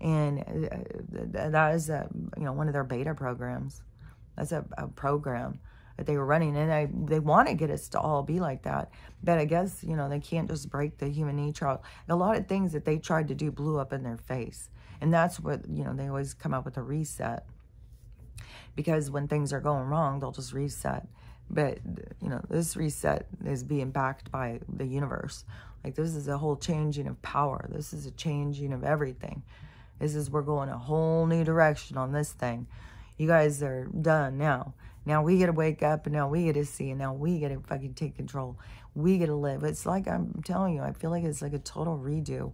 and uh, that is a, you know one of their beta programs that's a, a program that they were running. And I, they want to get us to all be like that. But I guess, you know, they can't just break the human nature. A lot of things that they tried to do blew up in their face. And that's what, you know, they always come up with a reset. because when things are going wrong, they'll just reset. But, you know, this reset is being backed by the universe. Like, this is a whole changing of power. This is a changing of everything. This is, we're going a whole new direction on this thing. You guys are done now. Now we get to wake up and now we get to see and now we get to fucking take control. We get to live. It's like I'm telling you, I feel like it's like a total redo.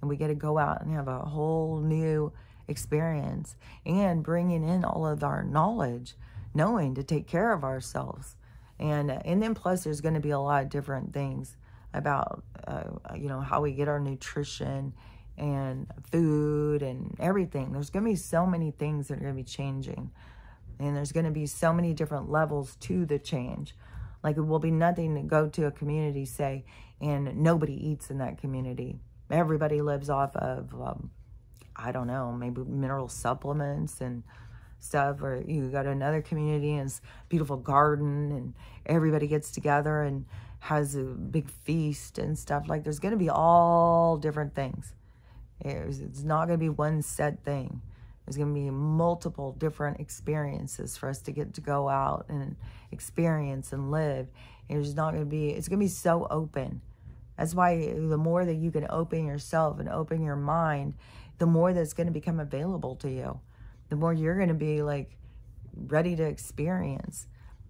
And we get to go out and have a whole new experience and bringing in all of our knowledge, knowing to take care of ourselves. And, and then plus there's going to be a lot of different things about, uh, you know, how we get our nutrition and food and everything. There's going to be so many things that are going to be changing. And there's going to be so many different levels to the change. Like it will be nothing to go to a community, say, and nobody eats in that community. Everybody lives off of, um, I don't know, maybe mineral supplements and stuff. Or you got another community and it's beautiful garden and everybody gets together and has a big feast and stuff. Like there's going to be all different things. It's not going to be one set thing. There's going to be multiple different experiences for us to get to go out and experience and live. It's not going to be, it's going to be so open. That's why the more that you can open yourself and open your mind, the more that's going to become available to you. The more you're going to be like ready to experience.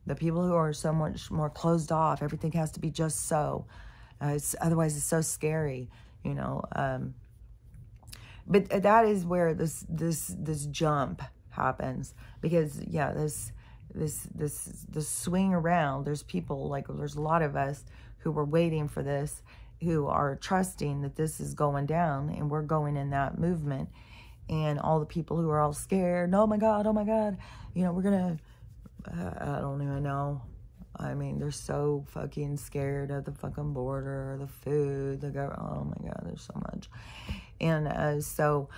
The people who are so much more closed off, everything has to be just so. Uh, it's, otherwise, it's so scary, you know. Um, but that is where this this this jump happens because yeah this this this this swing around there's people like there's a lot of us who were waiting for this who are trusting that this is going down and we're going in that movement and all the people who are all scared oh my god oh my god you know we're gonna uh, i don't even know I mean, they're so fucking scared of the fucking border, the food, the government. Oh my God, there's so much. And uh, so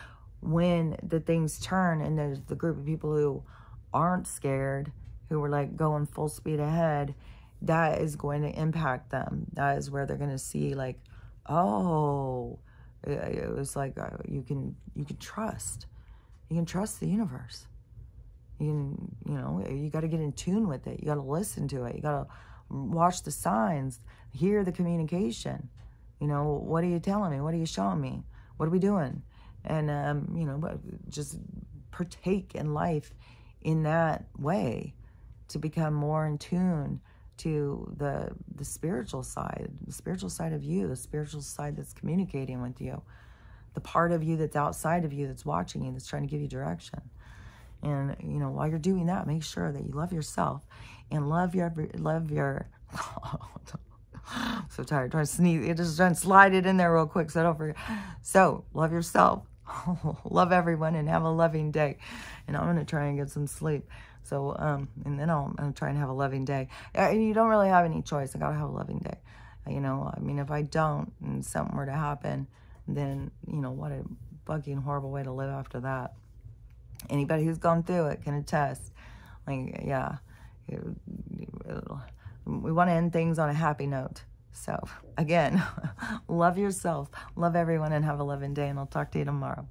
when the things turn and there's the group of people who aren't scared, who are like going full speed ahead, that is going to impact them. That is where they're going to see like, oh, it, was like uh, you can you can trust, you can trust the universe. You can, you know, you got to get in tune with it. You got to listen to it. You got to watch the signs, hear the communication. You know, what are you telling me? What are you showing me? What are we doing? And, um, you know, just partake in life in that way to become more in tune to the the spiritual side, the spiritual side of you, the spiritual side that's communicating with you, the part of you that's outside of you that's watching you, that's trying to give you direction. And you know, while you're doing that, make sure that you love yourself and love your love your. [LAUGHS] [GASPS] so tired trying to sneeze. It just trying to slide it in there real quick so I don't forget. So love yourself, [LAUGHS] love everyone, and have a loving day. And I'm gonna try and get some sleep. So um, and then I'll, I'm trying to have a loving day. Uh, you don't really have any choice. I gotta have a loving day. You know, I mean, if I don't, and something were to happen, then you know what a fucking horrible way to live after that anybody who's gone through it can attest. Like, yeah, it, it, we want to end things on a happy note. So, again, [LAUGHS] love yourself, love everyone, and have a loving day. And I'll talk to you tomorrow.